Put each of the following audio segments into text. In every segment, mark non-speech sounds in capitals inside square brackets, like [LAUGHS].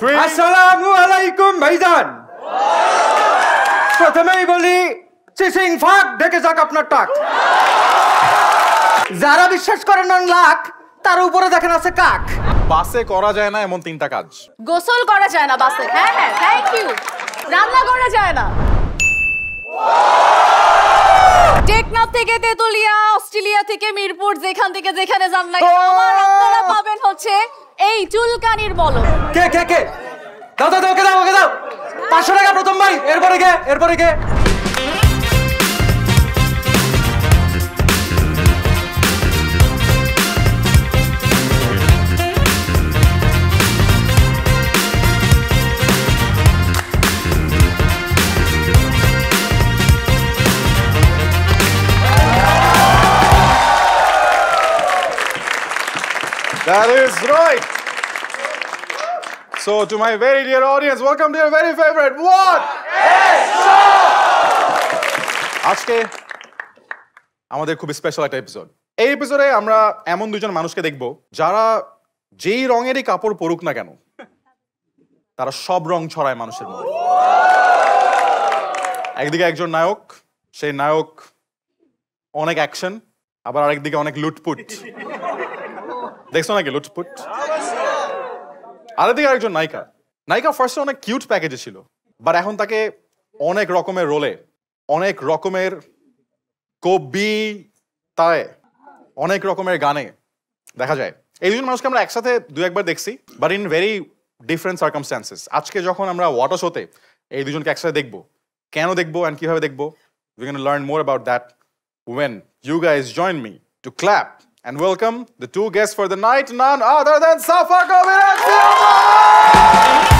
আসসালামু আলাইকুম ভাইজান প্রথমেই বলি চিসিং ফাঁক ডেকে যাক আপনার টাক। যারা বিশ্বাস করেন নন লাখ তার উপরে দেখেন আছে কাক। বাসে করা যায় না এমন তিনটা কাজ। গোসল করা যায় না বাসে হ্যাঁ হ্যাঁ থ্যাংক ইউ রান্না করা যায় না। টেকনাফ থেকে তেতুলিয়া অস্ট্রেলিয়া থেকে মিরপুর যেখান থেকে যেখানে যান না আমার আপনারা পাবেন হচ্ছে এই চুলকানির বলক কে কে কে? দাও দাও দাও, ওকে দাও কে দাও। পাঁচশো টাকা প্রথম ভাই এরপরে কে এরপরে কে? That is right. So, to my very dear audience, welcome to your very favorite What? আজকে আমাদের খুব স্পেশাল একটা এপিসোড এই এপিসোডে আমরা এমন দুজন মানুষকে দেখব যারা যেই রঙেরই কাপড় পরুক না কেন তারা সব রং ছড়ায় মানুষের মধ্যে একদিকে একজন নায়ক সেই নায়ক অনেক অ্যাকশন আবার আরেকদিকে অনেক লুটপুট দেখছ নাকি লুটপুট আরেকদিকে আরেকজন নায়িকা। নায়িকা ফার্স্টে অনেক কিউট প্যাকেজে ছিল বাট এখন তাকে অনেক রকমের রোলে অনেক রকমের কবিতায় অনেক রকমের গানে দেখা যায়। এই দুজন মানুষকে আমরা একসাথে দু একবার দেখছি but in very different circumstances আজকে যখন আমরা ওয়াটার শোতে এই দুজনকে একসাথে দেখব, কেন দেখব অ্যান্ড কীভাবে দেখব we can learn more about that when you guys join me to clap and welcome the two guests for the night, none other than Safa Kabir and Siyama!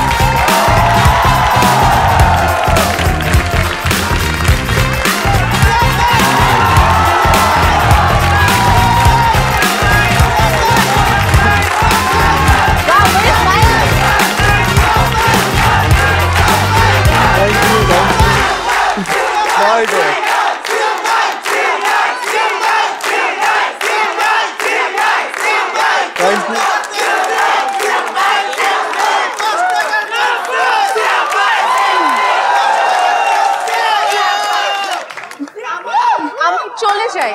Wow, very smiling. My God. যাই।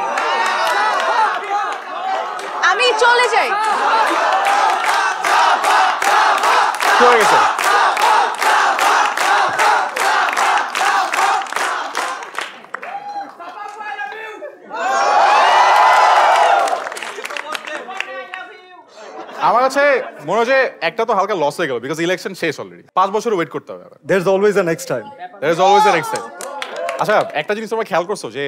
আমি চলে যাই। গেছে? আমার কাছে মনে হচ্ছে একটা তো হালকা লস হয়ে গেল বিকজ ইলেকশন শেষ অলরেডি পাঁচ বছর ওয়েট করতে হবে আবার। There's always a next time. There is always next time আচ্ছা একটা জিনিস তোমরা খেয়াল করছ যে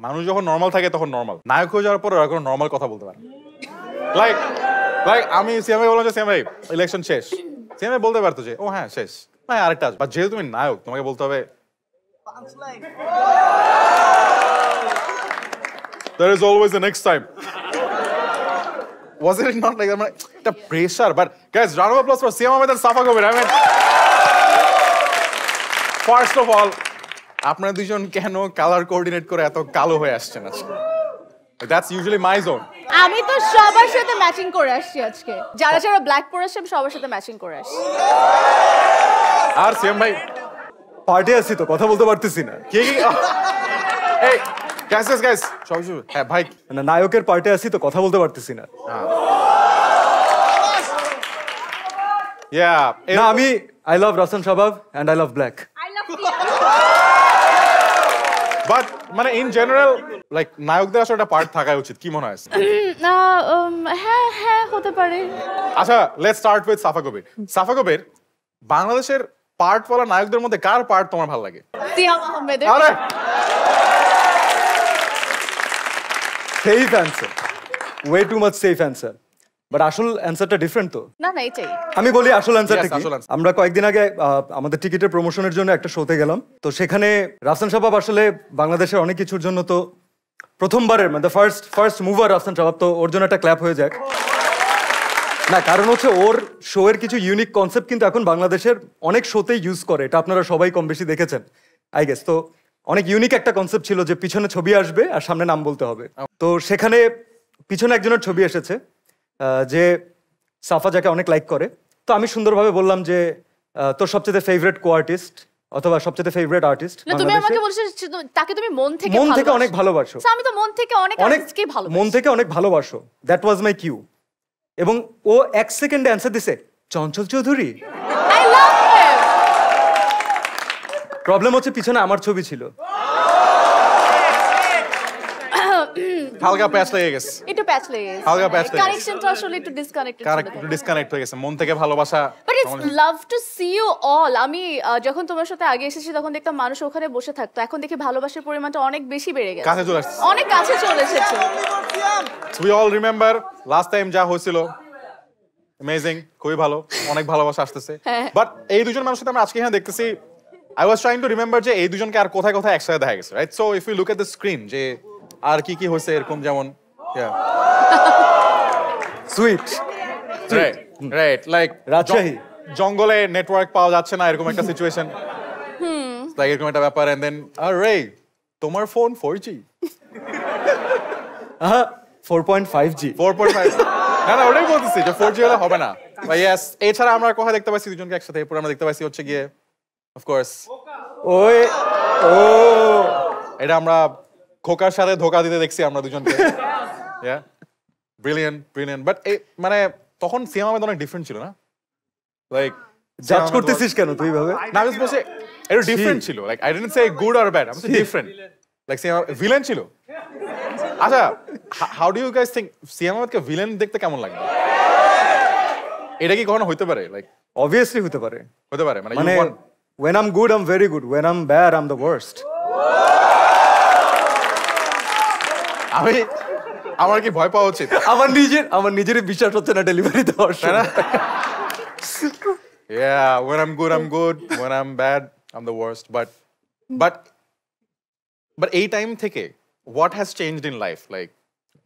মানুষ যখন নর্মাল থাকে তখন নর্মাল নায়ক হয়ে যাওয়ার পর ওরা কোনো নর্মাল কথা বলতে পারে লাইক লাইক আমি সিএমআই বললাম যে সিএমআই ইলেকশন শেষ সিএমআই বলতে পারতো যে ও হ্যাঁ শেষ হ্যাঁ আরেকটা আসবে যেহেতু তুমি নায়ক তোমাকে বলতে হবে There is always the next time. Was it not like that? মানে একটা pressure, but guys, round of applause for Siyam Ahmed and Safa Kabir. I mean, first of all আপনারা দুজন কেন কালার কোঅর্ডিনেট করে এত কালো হয়ে আসছেন আজকে? দ্যাটস ইউজুয়ালি মাই জোন আমি তো সবার সাথে ম্যাচিং করে আসছি আজকে। যারা যারা ব্ল্যাক পরে আসছে আমি সবার সাথে ম্যাচিং করে আসছি। আর সিএম ভাই পার্টি আছি তো কথা বলতে পারতেছি না। কে কি এই গ্যাস গ্যাস গ্যাস সবাই হ্যাঁ ভাই। না নায়কের পার্টি আছি তো কথা বলতে পারতেছি না। ইয়া না আমি I love Rafsan Shabab and I love black but মানে ইন জেনারেল লাইক নায়কদের আসলে একটা পার্ট থাকা উচিত কি মনে হয়? হ্যাঁ হ্যাঁ হতে পারে। আচ্ছা let's start with Safa Kabir Safa Kabir বাংলাদেশের পার্ট বলা নায়কদের মধ্যে কার পার্ট তোমার ভালো লাগে? সিয়াম আহমেদের। আরে! Safe answer way too much safe answer but আসল অ্যান্সারটা ডিফারেন্ট তো। না না এটাই। আমি বলি আসল অ্যান্সারটা কি? আমরা কয়েকদিন আগে আহ, আমাদের টিকিটের প্রমোশনের জন্য একটা শোতে গেলাম। তো সেখানে রাফসান শাবাব আসলে বাংলাদেশের অনেক কিছুর জন্য তো প্রথমবারের মানে first first mover Rafsan Shabab তো ওর জন্য একটা ক্ল্যাপ হয়ে যাক। না কারণ হচ্ছে ওর শো এর কিছু ইউনিক কনসেপ্ট কিন্তু এখন বাংলাদেশের অনেক শোতেই ইউজ করে। এটা আপনারা সবাই কম বেশি দেখেছেন আই গেস তো অনেক ইউনিক একটা কনসেপ্ট ছিল যে পিছনে ছবি আসবে আর সামনে নাম বলতে হবে। তো সেখানে পিছনে একজনের ছবি এসেছে। যে সাফা যাকে অনেক লাইক করে। তো আমি সুন্দরভাবে বললাম যে তোর সবচেয়ে ফেভারিট কো আর্টিস্ট অথবা সবচেয়ে ফেভারিট আর্টিস্ট তুমি আমাকে বলছো তাকে তুমি মন থেকে মন থেকে অনেক ভালোবাসো। আমি তো মন থেকে অনেক আর্টিস্টকে ভালোবাসি। মন থেকে অনেক ভালোবাসো। দ্যাট ওয়াজ মাই কিউ এবং ও এক সেকেন্ডে অ্যান্সার দিছে চঞ্চল চৌধুরী? প্রবলেম হচ্ছে পিছনে আমার ছবি ছিল। হালকা প্যাচ লেগে গেছে। একটু প্যাচ লেগে গেছে। হালকা patch লেগে কানেকশনটা আসলে একটু ডিসকানেক্টেড ছিল ডিসকানেক্ট হয়ে গেছে। মন থেকে ভালোবাসা but it's love to see you all আমি যখন তোমার সাথে আগে এসেছি তখন দেখতাম মানুষ ওখানে বসে থাকতো। এখন দেখি ভালোবাসার পরিমাণটা অনেক বেশি বেড়ে গেছে। কাছে চলে আসছে। অনেক কাছে চলে এসেছে। We all remember last time যা হয়েছিল। অ্যামেজিং খুবই ভালো অনেক ভালোবাসা আসতেছে। হ্যাঁ। বাট এই দুজন মানুষের সাথে আমরা আজকে এখানে দেখতেছি I was trying to remember যে এই দুজনকে আর কোথায় কোথায় একসাথে দেখা গেছে right so if you look at the screen যে আর কি কি হয়েছে এরকম যেমন? Sweet right right like Rajshahi. জঙ্গলে নেটওয়ার্ক পাওয়া যাচ্ছে না এরকম একটা সিচুয়েশন লাইক এরকম একটা ব্যাপার এন্ড দেন আর রে তোমার phone four G four point five G four point five না না ওটাই বলতেছি যে ফোর জি হলে হবে না। বা ইয়েস এছাড়া আমরা দেখতে পাচ্ছি দুজনকে একসাথে আমরা দেখতে পাচ্ছি হচ্ছে গিয়ে অফকোর্স ওই ও। এটা আমরা খোকার সাথে ধোকা দিতে দেখছি আমরা দুজনকে। ব্রিলিয়ান্ট ব্রিলিয়ান্ট বাট মানে তখন সিনেমা আমাদের অনেক ডিফারেন্ট ছিল না? লাইক জাজ করতেছিস কেন তুই ভাবে না আমি বলছি এটা ডিফারেন্ট ছিল। Like I don't say good or bad আমি ডিফারেন্ট লাইক সিনেমা ভিলেন ছিল? আচ্ছা how do you guys think সিনেমাকে villain দেখতে কেমন লাগে? এটা কি কখনো হইতে পারে? লাইক অবভিয়াসলি হতে পারে। হতে পারে মানে মানে when I'm good I'm very good. When I'm bad I'm the worst. আমি আমার কি ভয় পাওয়া উচিত আমার নিজের আমার নিজেরই বিশ্বাস হচ্ছে না ডেলিভারি দেওয়ার সময় Yeah, when I'm good, I'm good. When I'm bad, I'm the worst. But, but, but এই time থেকে what has changed in life? Like,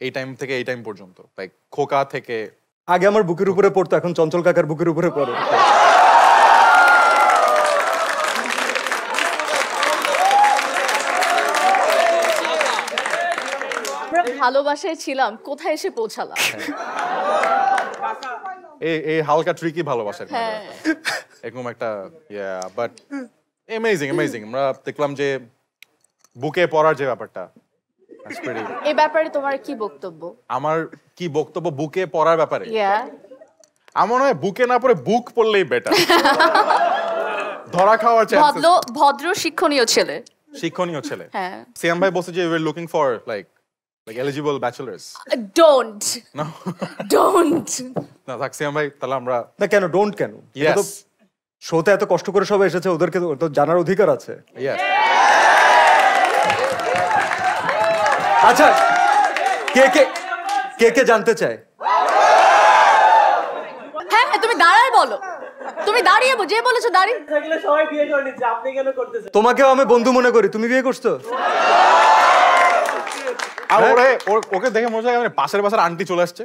এই time থেকে এই time পর্যন্ত like খোকা থেকে আগে আমার বুকের উপরে পড়তো এখন চঞ্চল কাকার বুকের উপরে পড়ে ভালোবাসায় ছিলাম কোথায় এসে পৌঁছালাম? এই এই হালকা ট্রিকি ভালোবাসার হ্যাঁ। এরকম একটা ইয়া বাট অ্যামেজিং অ্যামেজিং আমরা দেখলাম যে বুকে পড়ার যে ব্যাপারটা এই ব্যাপারে তোমার কি বক্তব্য? আমার কি বক্তব্য বুকে পড়ার ব্যাপারে? ইয়া আমার মনে হয় বুকে না পড়ে বুক পড়লেই বেটার ধরা খাওয়ার ভদ্র চান্সেস ভদ্র শিক্ষণীয় ছেলে। শিক্ষণীয় ছেলে। হ্যাঁ। সিয়াম ভাই বসে যে we are looking for like like eligible bachelors don't know don't know থাক সিয়াম ভাই তাহলে আমরা না কেন? ডোন্ট কেন? ইয়েস শোতে এত কষ্ট করে সবাই এসেছে ওদেরকে তো- জানার অধিকার আছে। ইয়েস আচ্ছা কে কে কে কে জানতে চায়? হ্যাঁ হ্যাঁ, তুমি দাঁড়ায় বলো। তুমি দাঁড়িয়ে যে বলেছ দাঁড়িয়ে। থাকলে সবাই বিয়ে করে নিচ্ছে আপনি কেন করতেছেন? তোমাকেও আমি বন্ধু মনে করি তুমি বিয়ে করছ? আর ওরে ওর- ওকে দেখে মনে হয় মানে পাশের পাশের আন্টি চলে আসছে।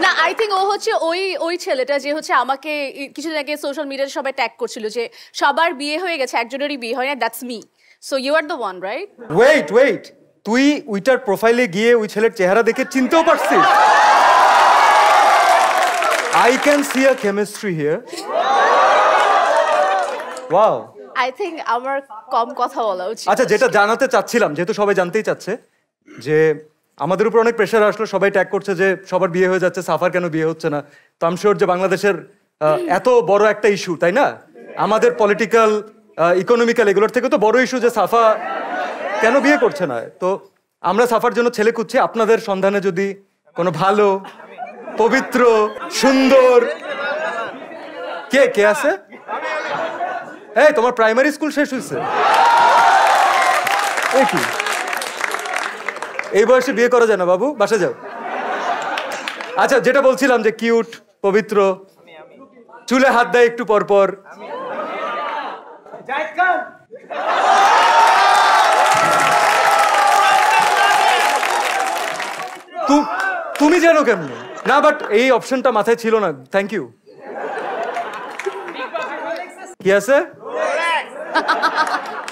না আই থিঙ্ক ও হচ্ছে ওই ওই ছেলেটা যে হচ্ছে আমাকে কিছুদিন আগে সোশ্যাল মিডিয়াতে সবাই ট্যাগ করছিল যে সবার বিয়ে হয়ে গেছে একজনেরই বিয়ে হয় না that's me so you are the one right wait wait তুই উইটার প্রোফাইলে গিয়ে ওই ছেলের চেহারা দেখে চিনতেও পারছিস? I can see a chemistry here wow I think আমার কম কথা বলা উচিত। আচ্ছা যেটা জানাতে চাচ্ছিলাম, যেহেতু সবাই জানতেই চাচ্ছে, যে আমাদের উপর অনেক প্রেশার আসলো, সবাই ট্যাগ করছে যে সবার বিয়ে হয়ে যাচ্ছে, সাফার কেন বিয়ে হচ্ছে না? তো আমি শিওর যে বাংলাদেশের এত বড় একটা ইস্যু তাই না? আমাদের পলিটিক্যাল ইকোনমিক্যাল এগুলোর থেকে তো বড় ইস্যু যে সাফা কেন বিয়ে করছে না? তো আমরা সাফার জন্য ছেলে খুঁজছি, আপনাদের সন্ধানে যদি কোনো ভালো, পবিত্র, সুন্দর, কে কে আছে? এই তোমার প্রাইমারি স্কুল শেষ হয়েছে কি? এই বয়সে বিয়ে করা যায় না বাবু? বাসা যাও। আচ্ছা যেটা বলছিলাম যে কিউট পবিত্র চুলে হাত দেয় একটু পর পর। তুমি জানো কেমনে? না বাট এই অপশনটা মাথায় ছিল না। থ্যাংক ইউ কি আছে?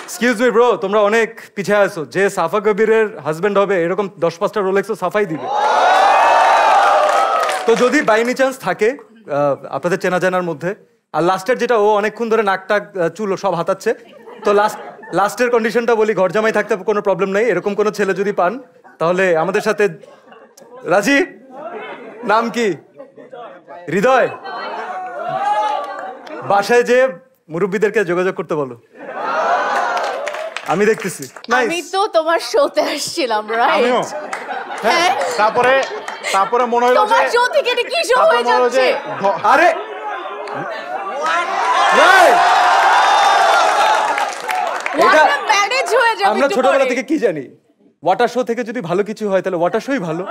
এক্সকিউজ মি ব্রো তোমরা অনেক পিছিয়ে আছো। যে সাফা কবিরের হাজবেন্ড হবে এরকম দশ পাঁচটা রোলেক্সও সাফাই দিবে। তো যদি বাই এনি চান্স থাকে আপনাদের চেনা জানার মধ্যে আর লাস্টের যেটা ও অনেকক্ষণ ধরে নাক টাক আহ, চুল সব হাতাচ্ছে তো লাস্ট লাস্টের কন্ডিশনটা বলি ঘর জামাই থাকতে কোনো প্রবলেম নেই এরকম কোনো ছেলে যদি পান তাহলে আমাদের সাথে রাজি? নাম কি? হৃদয়? বাসায় যে মুরব্বীদেরকে যোগাযোগ করতে বলো। আমি দেখতেছি। আমি তো তোমার শোতে আসছিলাম রাইট হ্যাঁ তারপরে তারপরে মনে হলো যে তোমার শো থেকে এটা কি শো হয়ে যাচ্ছে? আরে! এটা ম্যানেজ হয়ে যাবে আমরা ছোটবেলা থেকে কি জানি? ওয়াটার শো থেকে যদি ভালো কিছু হয় তাহলে ওয়াটার শোই ভালো।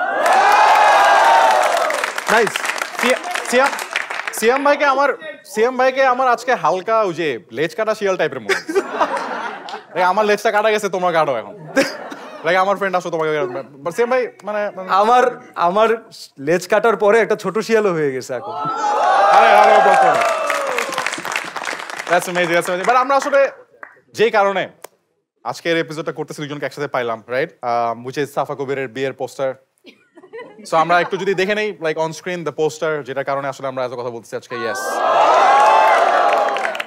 নাইস সিয়াম সিয়াম ভাইকে আমার সিয়াম ভাইকে আমার আজকে হালকা ওই যে লেজ কাটা শিয়াল টাইপের মনে [LAUGHS] আমার লেজটা কাটা গেছে তোমরা কাটো এখন। লাইক আমার ফ্রেন্ড আসো তোমাকে সিয়াম ভাই মানে মানে- আমার আমার লেজ কাটার পরে একটা ছোট শিয়ালও হয়ে গেছে এখন। আরে আরে that's amazing that's amazing but আমরা আসলে যে কারণে আজকের এপিসোডটা করতেছি দুজনকে একসাথে পাইলাম রাইট উইচ ইজ সাফা কবিরের বিয়ের পোস্টার সো আমরা একটু যদি দেখে নেই like on screen the poster যেটার কারণে আসলে আমরা এত কথা বলতেছি আজকে yes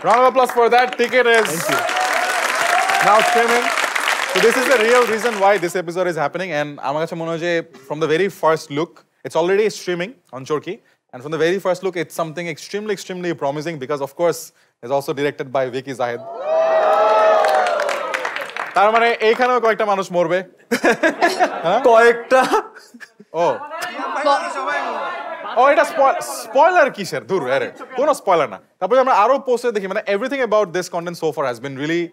Round of applause for that. Ticket is now streaming. So this is the real reason why this episode is happening. And আমার কাছে মনে হয় যে from the very first look, it's already streaming on Chorky. And from the very first look, it's something extremely, extremely promising because of course, it's also directed by Vicky Zahid. তার মানে এইখানেও কয়েকটা মানুষ মরবে কয়েকটা ও ও এটা স্পয়লার কিসের দূর আরে কোনো স্পয়লার না তারপরে আমরা আরো পোস্টে দেখি মানে everything about this content so far has been really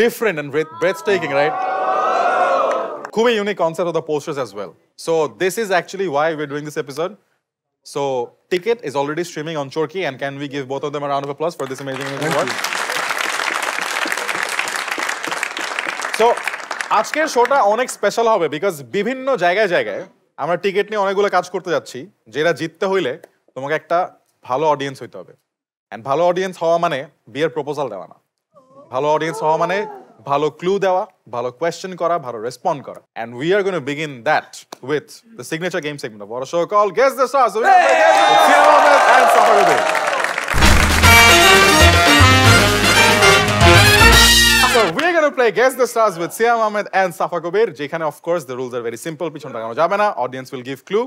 different and breath taking right খুবই unique concept of the posters as well so this is actually why we doing this episode so Ticket is already streaming on Chorki and can we give both of them round of applause for this amazing work so আজকের শোটা অনেক special হবে because বিভিন্ন জায়গায় জায়গায় আমরা ticket নিয়ে অনেকগুলো কাজ করতে যাচ্ছি যেটা জিততে হইলে তোমাকে একটা ভালো অডিয়েন্স হইতে হবে। অ্যান্ড ভালো অডিয়েন্স হওয়া মানে বিয়ের প্রপোজাল দেওয়া না। ভালো অডিয়েন্স হওয়া মানে ভালো ক্লু দেওয়া ভালো কোয়েশ্চেন করা ভালো রেসপন্ড করা and we are gonna begin that with the signature game segment of বড় show call guess the Rubin. So we're going play Guess the Stars with Siam Ahmed and Safa Kobir. যেখানে of course the rules are very simple. পিছন টাকানো যাবে না. Audience will give clue.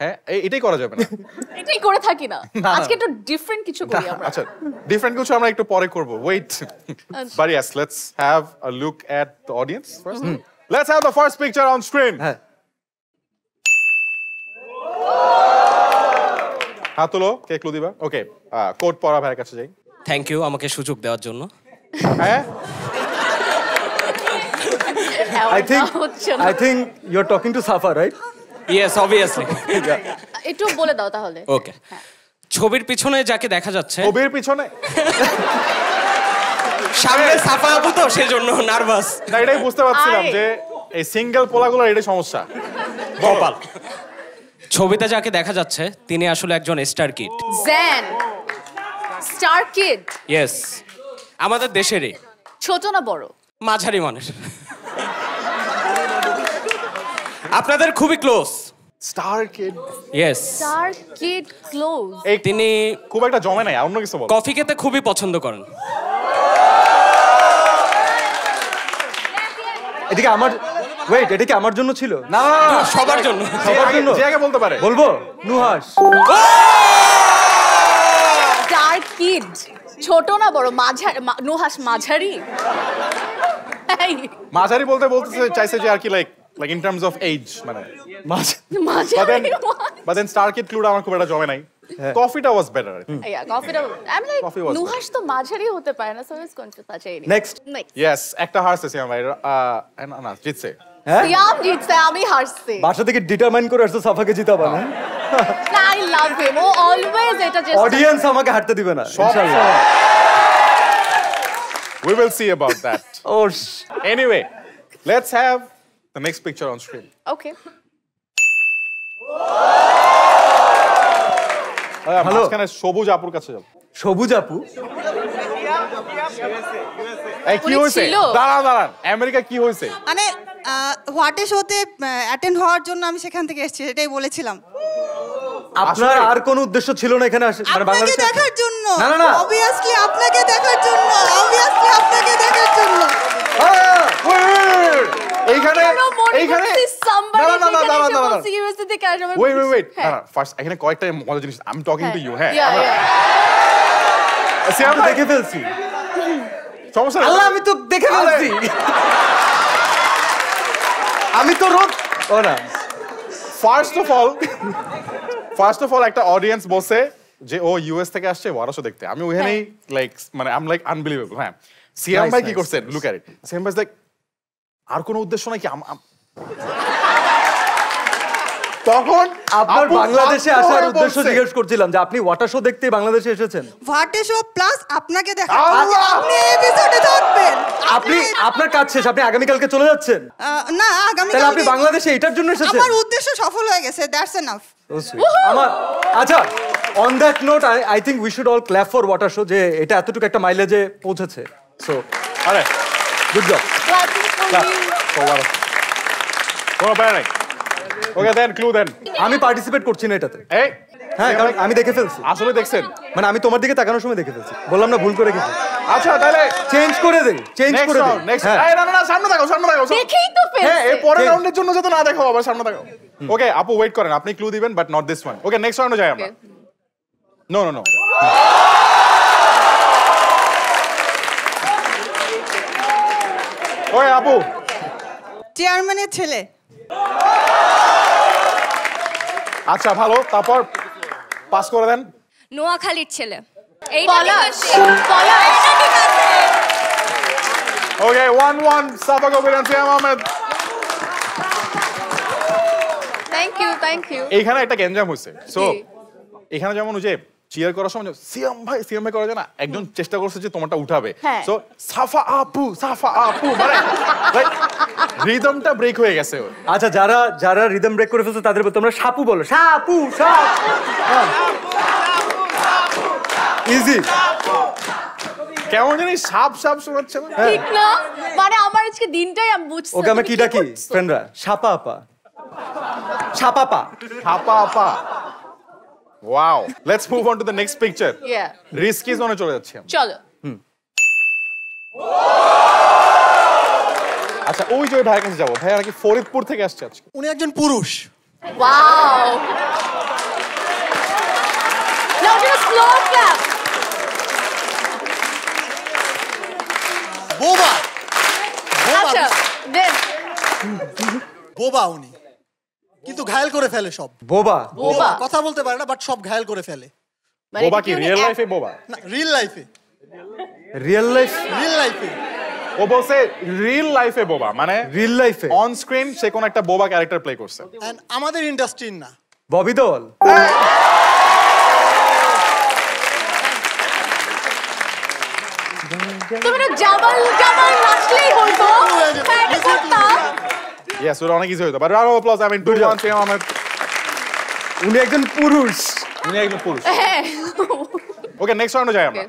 হ্যাঁ এ- এটাই করা যাবে না। [LAUGHS] এটাই করে থাকি না। আজকে একটু ডিফারেন্ট কিছু করি আমরা। আচ্ছা ডিফারেন্ট কিছু আমরা একটু পরে করব। Wait but yes let's have a look at the audience first let's have the first picture on screen হ্যাঁ। হাত তুলো কে ক্লু দিবা? ওকে কোড পড়া ভাইয়ের কাছে যাই। থ্যাংক ইউ আমাকে সুযোগ দেওয়ার জন্য। হ্যাঁ? I think. I think you are talking to Safa right yes obviously একটু বলে দাও তাহলে। ওকে ছবির পিছনে যাকে দেখা যাচ্ছে কবির পিছনে? সামনে সাফা আপু তো সেজন্য নার্ভাস না এটাই বুঝতে পারছিলাম। যে এই সিঙ্গেল পোলাগুলোর এটাই সমস্যা। কপাল ছবিতে যাকে দেখা যাচ্ছে তিনি আসলে একজন স্টার কিড জ্যান স্টার কিড ইয়েস আমাদের দেশেরই। ছোট না বড়? মাঝারি মানুষ আপনাদের খুবই close star kid yes star kid close তিনি খুব একটা জমে নাই অন্য কিছু বল। কফি খেতে খুবই পছন্দ করেন। এদিকে আমার ওয়েট এটা কি আমার জন্য ছিল? না না, সবার জন্য। সবার জন্য? যে আগে বলতে পারে। বলব? নুহাস স্টার কিড ছোট না বড় মাঝারি নুহাস মাঝারি। মাঝারি বলতে বলতে চাইছে যে আর কি like like in terms of age মানে মাঝ but then but then star kid ক্লুড আমার খুব একটা জমে নাই। কফিটা ওয়াজ বেটার কফিটা আমি লাইক Coffee was নুহাস তো মাঝারি হতে পারে না সো ইটস কনফিউজ আছে নেক্সট নেক্সট ইয়েস একটা হারছে সিয়াম ভাই। আহ, না না জিতছে। হ্যাঁ? সিয়াম জিতছে আমি হারছি বাসা থেকে ডিটারমাইন করে আসছো সাফাকে জিতাবা না? আই লাভ হিম ও অলওয়েজ এটা চেষ্টা অডিয়েন্স আমাকে হাঁটতে দিবে না ইনশাআল্লাহ। We will see about that. [LAUGHS] O anyway let's have the next picture on screen. Okay ah, Hello. মাঝখানে সবুজ আপুর কাছে যাও সবুজ আপু? এই কি হয়েছে? দাঁড়ান দাঁড়ান। আমেরিকা কি হয়েছে? মানে হোয়াটে শোতে অ্যাটেন্ড হওয়ার জন্য আমি সেখান থেকে এসেছি এটাই বলেছিলাম। আপনার আর কোনো উদ্দেশ্য ছিল না এখানে আসে মানে আপনাকে বাংলাদেশে দেখার জন্য। না না না। অবভিয়াসলি আপনাকে দেখার জন্য। অবভিয়াসলি আপনাকে দেখার জন্য আহ! Wait, wait, wait, wait. এইখানে এইখানে ওয়েট ওয়েট ওয়েট হ্যাঁ। ফার্স্ট এখানে কয়েকটা মজার জিনিস আমি টকিং টু ইউ হ্যাঁ. সিয়াম আমি দেখে ফেলছি। সমস্যা আল্লাহ আমি তো দেখে ফেলছি। আমি তো রোগ ও না। First of all first of all একটা অডিয়েন্স বসে যে ও ইউএস থেকে আসছে ওয়ারাসো দেখতে। আমি ওখানেই লাইক মানে আম লাইক আনবিলিভেবল হ্যাঁ। সিয়াম ভাই কি. করছেন? লুক এট ইট সিয়াম ভাই লাইক আর কোনো উদ্দেশ্য নাকি তখন আপনার বাংলাদেশে আসার উদ্দেশ্য জিজ্ঞেস করছিলাম যে আপনি ওয়াটার শো দেখতে বাংলাদেশে এসেছেন। ভাটে শো প্লাস আপনাকে দেখা আপনি এপিসোডে থাকবেন আপনি আপনার কাজ শেষ আপনি আগামীকালকে চলে যাচ্ছেন। না আগামী তাহলে আপনি বাংলাদেশে এটার জন্য এসেছেন। আমার উদ্দেশ্য সফল হয়ে গেছে দ্যাটস এনাফ আমার আচ্ছা on that note I I think we should all clap for water show যে এটা এতটুকু একটা মাইলেজে পৌঁছেছে। সো আরে প্যারা নাই ওকে দেন ক্লু দেন আমি পার্টিসিপেট করছি না এটাতে। এই? হ্যাঁ কারণ আমি দেখে ফেলছি। আসলে দেখছেন? মানে আমি তোমার দিকে তাকানোর সময় দেখে ফেলছি। বললাম না ভুল করে গেছি আচ্ছা তাহলে চেঞ্জ করে দেই চেঞ্জ করে রাউন্ড দেই নেক্সট হ্যাঁ। এই না না সামনে দেখো সামনে দেখো দেখেই তো হ্যাঁ এই ফেলছে পরের Change. রাউন্ডের জন্য যাতে না দেখো আবার সামনে দেখো ওকে আপু ওয়েট করেন আপনি ক্লু দিবেন but not this one okay next রাউন্ডে যাই আমরা। নো নো নো ওকে আপু চেয়ারম্যানের ছেলে। আচ্ছা ভালো। তারপর পাস করে দেন। নোয়াখালীর ছেলে। Okay one one Safa Kabir and Siyam Ahmed. Thank you thank you এইখানে একটা গেঞ্জাম হয়েছে। সো এখানে যেমন ওই যে চিয়ার করার সময় সিয়াম ভাই সিয়াম ভাই করা যায় না। একজন চেষ্টা করছে যে তোমারটা উঠাবে। হ্যাঁ। সো সাফা আপু সাফা আপু মানে রিদমটা ব্রেক হয়ে গেছে আচ্ছা যারা যারা রিদম ব্রেক করে ফেলছে তাদের বলতে আমরা সাপু বলো। সাপু সাপ। ইজি কেমন জানি সাপ সাপ শোনাচ্ছে না। ঠিক না? মানে আমার আজকে দিনটাই আমি বুঝছি ওকে আমরা কি ডাকি ফ্রেন্ডরা সাপা আপা। সাপাপা wow let's move on to the next picture yeah risky জোনে চলে যাচ্ছি আমরা। চলো। আচ্ছা ওই যে ভাইয়ের কাছে যাব। ভাইয়া নাকি ফরিদপুর থেকে আসছে আজকে। উনি একজন পুরুষ। ওয়াও নাও just slow বোবা। আচ্ছা বোবা উনি। কিন্তু ঘায়াল করে ফেলে সব। বোবা। বোবা কথা বলতে পারে না বাট সব ঘায়াল করে ফেলে। মানে বোবা কি রিয়েল লাইফে বোবা? না রিয়েল লাইফে রিয়েল লাইফ রিয়েল লাইফে ও বলছে রিয়েল লাইফে বোবা মানে রিয়েল লাইফে অন স্ক্রিন সে কোন একটা বোবা ক্যারেক্টার প্লে করছে। এন্ড আমাদের ইন্ডাস্ট্রির না। ববি দল। তোমরা জামাল জামাল নাচলেই হতো ইয়েস ওরা অনেক ইজি হইতো but round of applause I mean two one Siyam Ahmed উনি একজন পুরুষ। উনি একজন পুরুষ। ওকে নেক্সট রাউন্ডে যাই আমরা।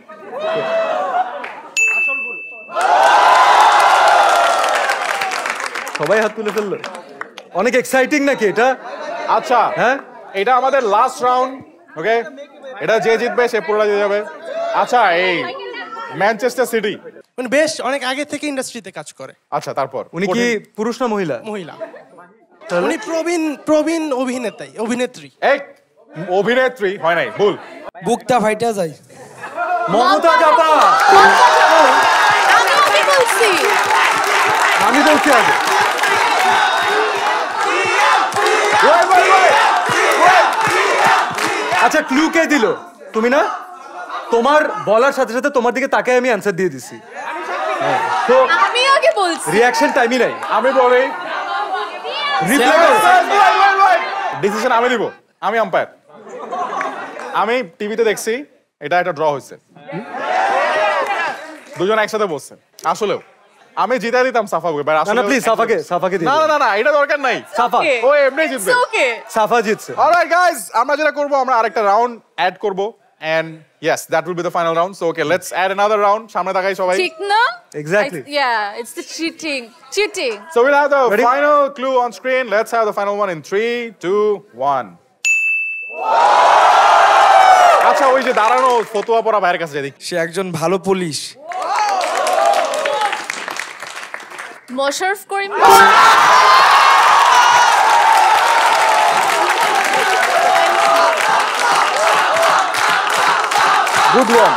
সবাই হাত তুলে ফেলল। অনেক এক্সাইটিং নাকি এটা? আচ্ছা হ্যাঁ? এটা আমাদের লাস্ট রাউন্ড ওকে এটা যে জিতবে সে পুরোটা জিতে যাবে। আচ্ছা এই ম্যানচেস্টার সিটি মানে বেশ অনেক আগে থেকে ইন্ডাস্ট্রিতে কাজ করে। আচ্ছা তারপর? উনি কি পুরুষ না মহিলা? মহিলা। উনি প্রবীণ প্রবীণ অভিনেতাই অভিনেত্রী। এক অভিনেত্রী হয় নাই ভুল। বুকটা ফাইটা যায় মমতা জাপা আমি বলছি। আমি বলছি আগে. আচ্ছা ক্লু কে দিল? তুমি না? তোমার বলার সাথে সাথে তোমার দিকে তাকে আমি অ্যান্সার দিয়ে দিছি। তো আমি ওকে বলছি। রিয়াকশন টাইমই নাই। আমি বলি ডিসিশন আমি দিব আমি আম্পায়ার আমি টিভিতে দেখছি এটা একটা ড্র হয়েছে দুজন একসাথে বসছে। আসলেও আমি জিতাই দিতাম সাফাকে বাট আসলে না প্লিজ সাফাকে সাফাকে দিয়ে না না না না এটা দরকার নাই। সাফা ও এমনি জিতবে। ওকে সাফা জিতছে। অলরাইট গাইস আমরা যেটা করব আমরা আরেকটা রাউন্ড অ্যাড করব। And yes, that will be the final round. So okay, let's add another round. সামনে তাকাই সবাই ঠিক না Exactly. Yeah it's the cheating cheating So we'll have the Ready? final clue on screen. Let's have the final one in three, two, one. আচ্ছা ওই যে দাঁড়ানো ফতুয়া পরা ভাইয়ের কাছে যাই সে একজন ভালো police Mosharraf Karim good one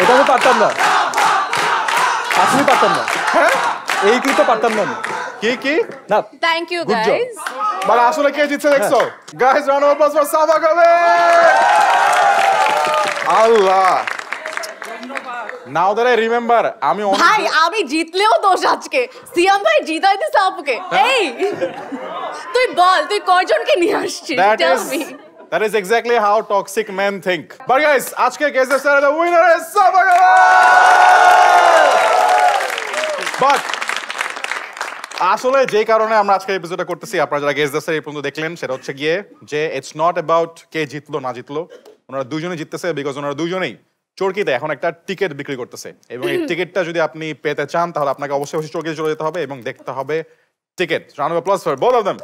এটা আমি পারতাম না। আসলে পারতাম না। হ্যাঁ? এই ক্লিপটা পারতাম না কি কি? না থ্যাংক ইউ. গাইস মানে আসলে কে জিতছে দেখছ? Guys round of applause for Safa Kabir Allah! Now that I remember আমি ভাই আমি জিতলেও দোষ আজকে। সিয়াম ভাই জিতাই দিছে আপুকে। এই! তুই বল তুই কয়জনকে নিয়ে আসছিস? Tell me that is exactly how toxic men think. But guys, আজকে guest sir the winner is. But আসলে যে কারণে আমরা আজকে এপিসোডটা করতেছি আপনারা যারা গেস্ট স্যার এই পর্যন্ত দেখলেন সেটা হচ্ছে গিয়ে যে ইটস নট অ্যাবাউট কে জিতলো না জিতলো ওনারা দুজনেই জিততেছে বিকজ ওনারা দুজনেই চরকিতে এখন একটা টিকিট বিক্রি করতেছে এবং এই টিকিটটা যদি আপনি পেতে চান তাহলে আপনাকে অবশ্যই অবশ্যই চরকিতে চলে যেতে হবে এবং দেখতে হবে Ticket round of applause for both of them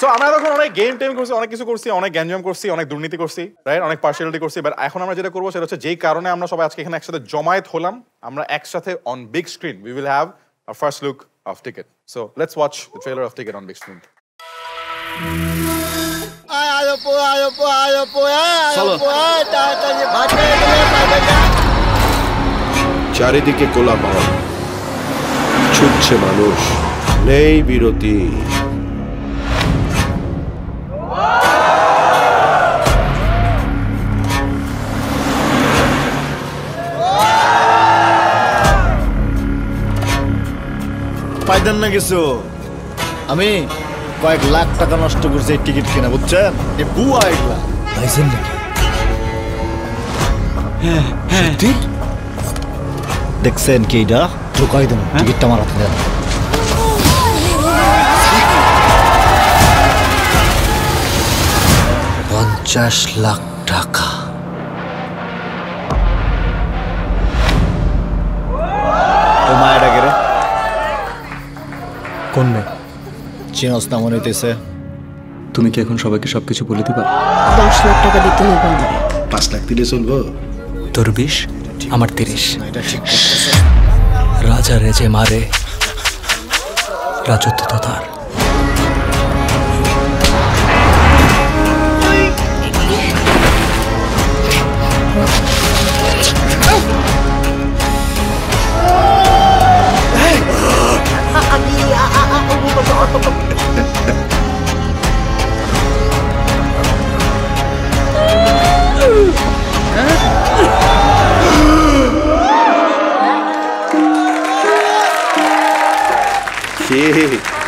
so আমরা তখন অনেক গেম টেম করছি অনেক কিছু করছি অনেক গ্যাঞ্জাম করছি অনেক দুর্নীতি করছি রাইট অনেক পার্সিয়ালিটি করছি বাট এখন আমরা যেটা করব সেটা হচ্ছে যেই কারণে আমরা সবাই আজকে এখানে একসাথে জমায়েত হলাম আমরা একসাথে on big screen we will have our first look of Ticket so let's watch the trailer of Ticket on big screen আয় পো আয় পো আয় পো আয় পো চারিদিকে কোলাহল ছুটছে মানুষ নেই বিরতি পাইতেন না কিছু। আমি কয়েক লাখ টাকা নষ্ট করছি এই টিকিট কিনা বুঝছেন? এ বুয়া এগুলা। পাইছেন নাকি? সত্যি? দেখছেন কি এটা ঢুকাই দেন টিকিটটা আমার হাতে দেন। পঞ্চাশ লাখ টাকা। ও মায়ের আগে কোন মেয়ে চিনস না মনে হইতেছে তুমি কি এখন সবাইকে সবকিছু বলে দিবা? দশ লাখ টাকা দিতে হবে আমার পাঁচ লাখ দিলে চলবো। তোর বিশ আমার তিরিশ। এটা রাজা রেজে মারে। রাজত্ব তো তার।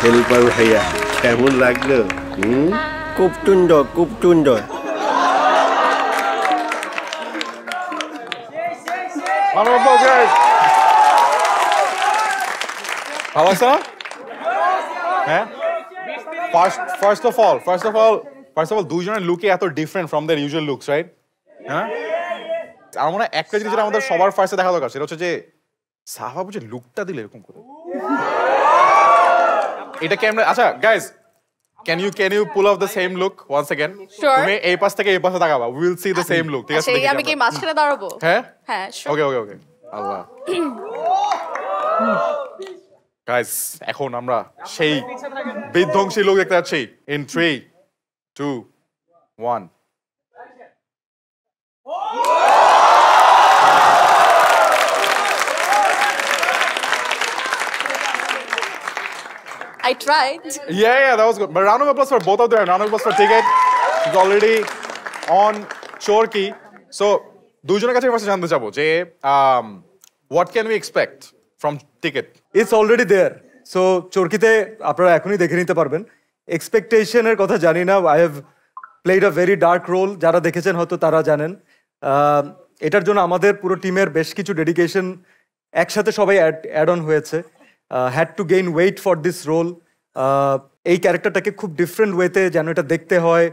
হেল্পার ভাইয়া কেমন লাগল হুম খুব সুন্দর খুব সুন্দর Round of applause, guys. ভালো আছে না হ্যাঁ first of all first of all first of all দুইজনের লুকে এত different from their usual looks right হ্যাঁ? আর মনে হয় একটা জিনিস যেটা আমাদের সবার ফার্স্টে দেখা দরকার সেটা হচ্ছে যে সাফা বুঝে লুকটা দিলে এরকম করে। এটা কি আমরা আচ্ছা guys can you can you pull off the same look once again তুমি এই পাশ থেকে এই পাশে দেখাবা we will see the same look ঠিক আছে? আচ্ছা, আমি কি মাঝখানে দাঁড়াবো? হ্যাঁ? হ্যাঁ ওকে ওকে ওকে আল্লাহ। [CLEARS THROAT] গাইস এখন আমরা সেই বিধ্বংসী লোক দেখতে যাচ্ছি in three two one I tried. Yeah, yeah, that was good. But round of applause for both of them. Round of applause for Ticket. He's already on Chorky. So, দুজনের কাছে ফার্স্ট জানতে চাবো যে um, what can we expect from Ticket? It's already there so চরকিতে আপনারা এখনই দেখে নিতে পারবেন। এক্সপেকটেশনের কথা জানি না। I have played a very dark role যারা দেখেছেন হয়তো তারা জানেন। এটার জন্য আমাদের পুরো টিমের বেশ কিছু ডেডিকেশন একসাথে সবাই অ্যাড অন হয়েছে। Had to gain weight for this role এই ক্যারেক্টারটাকে খুব ডিফারেন্ট ওয়েতে যেন এটা দেখতে হয়।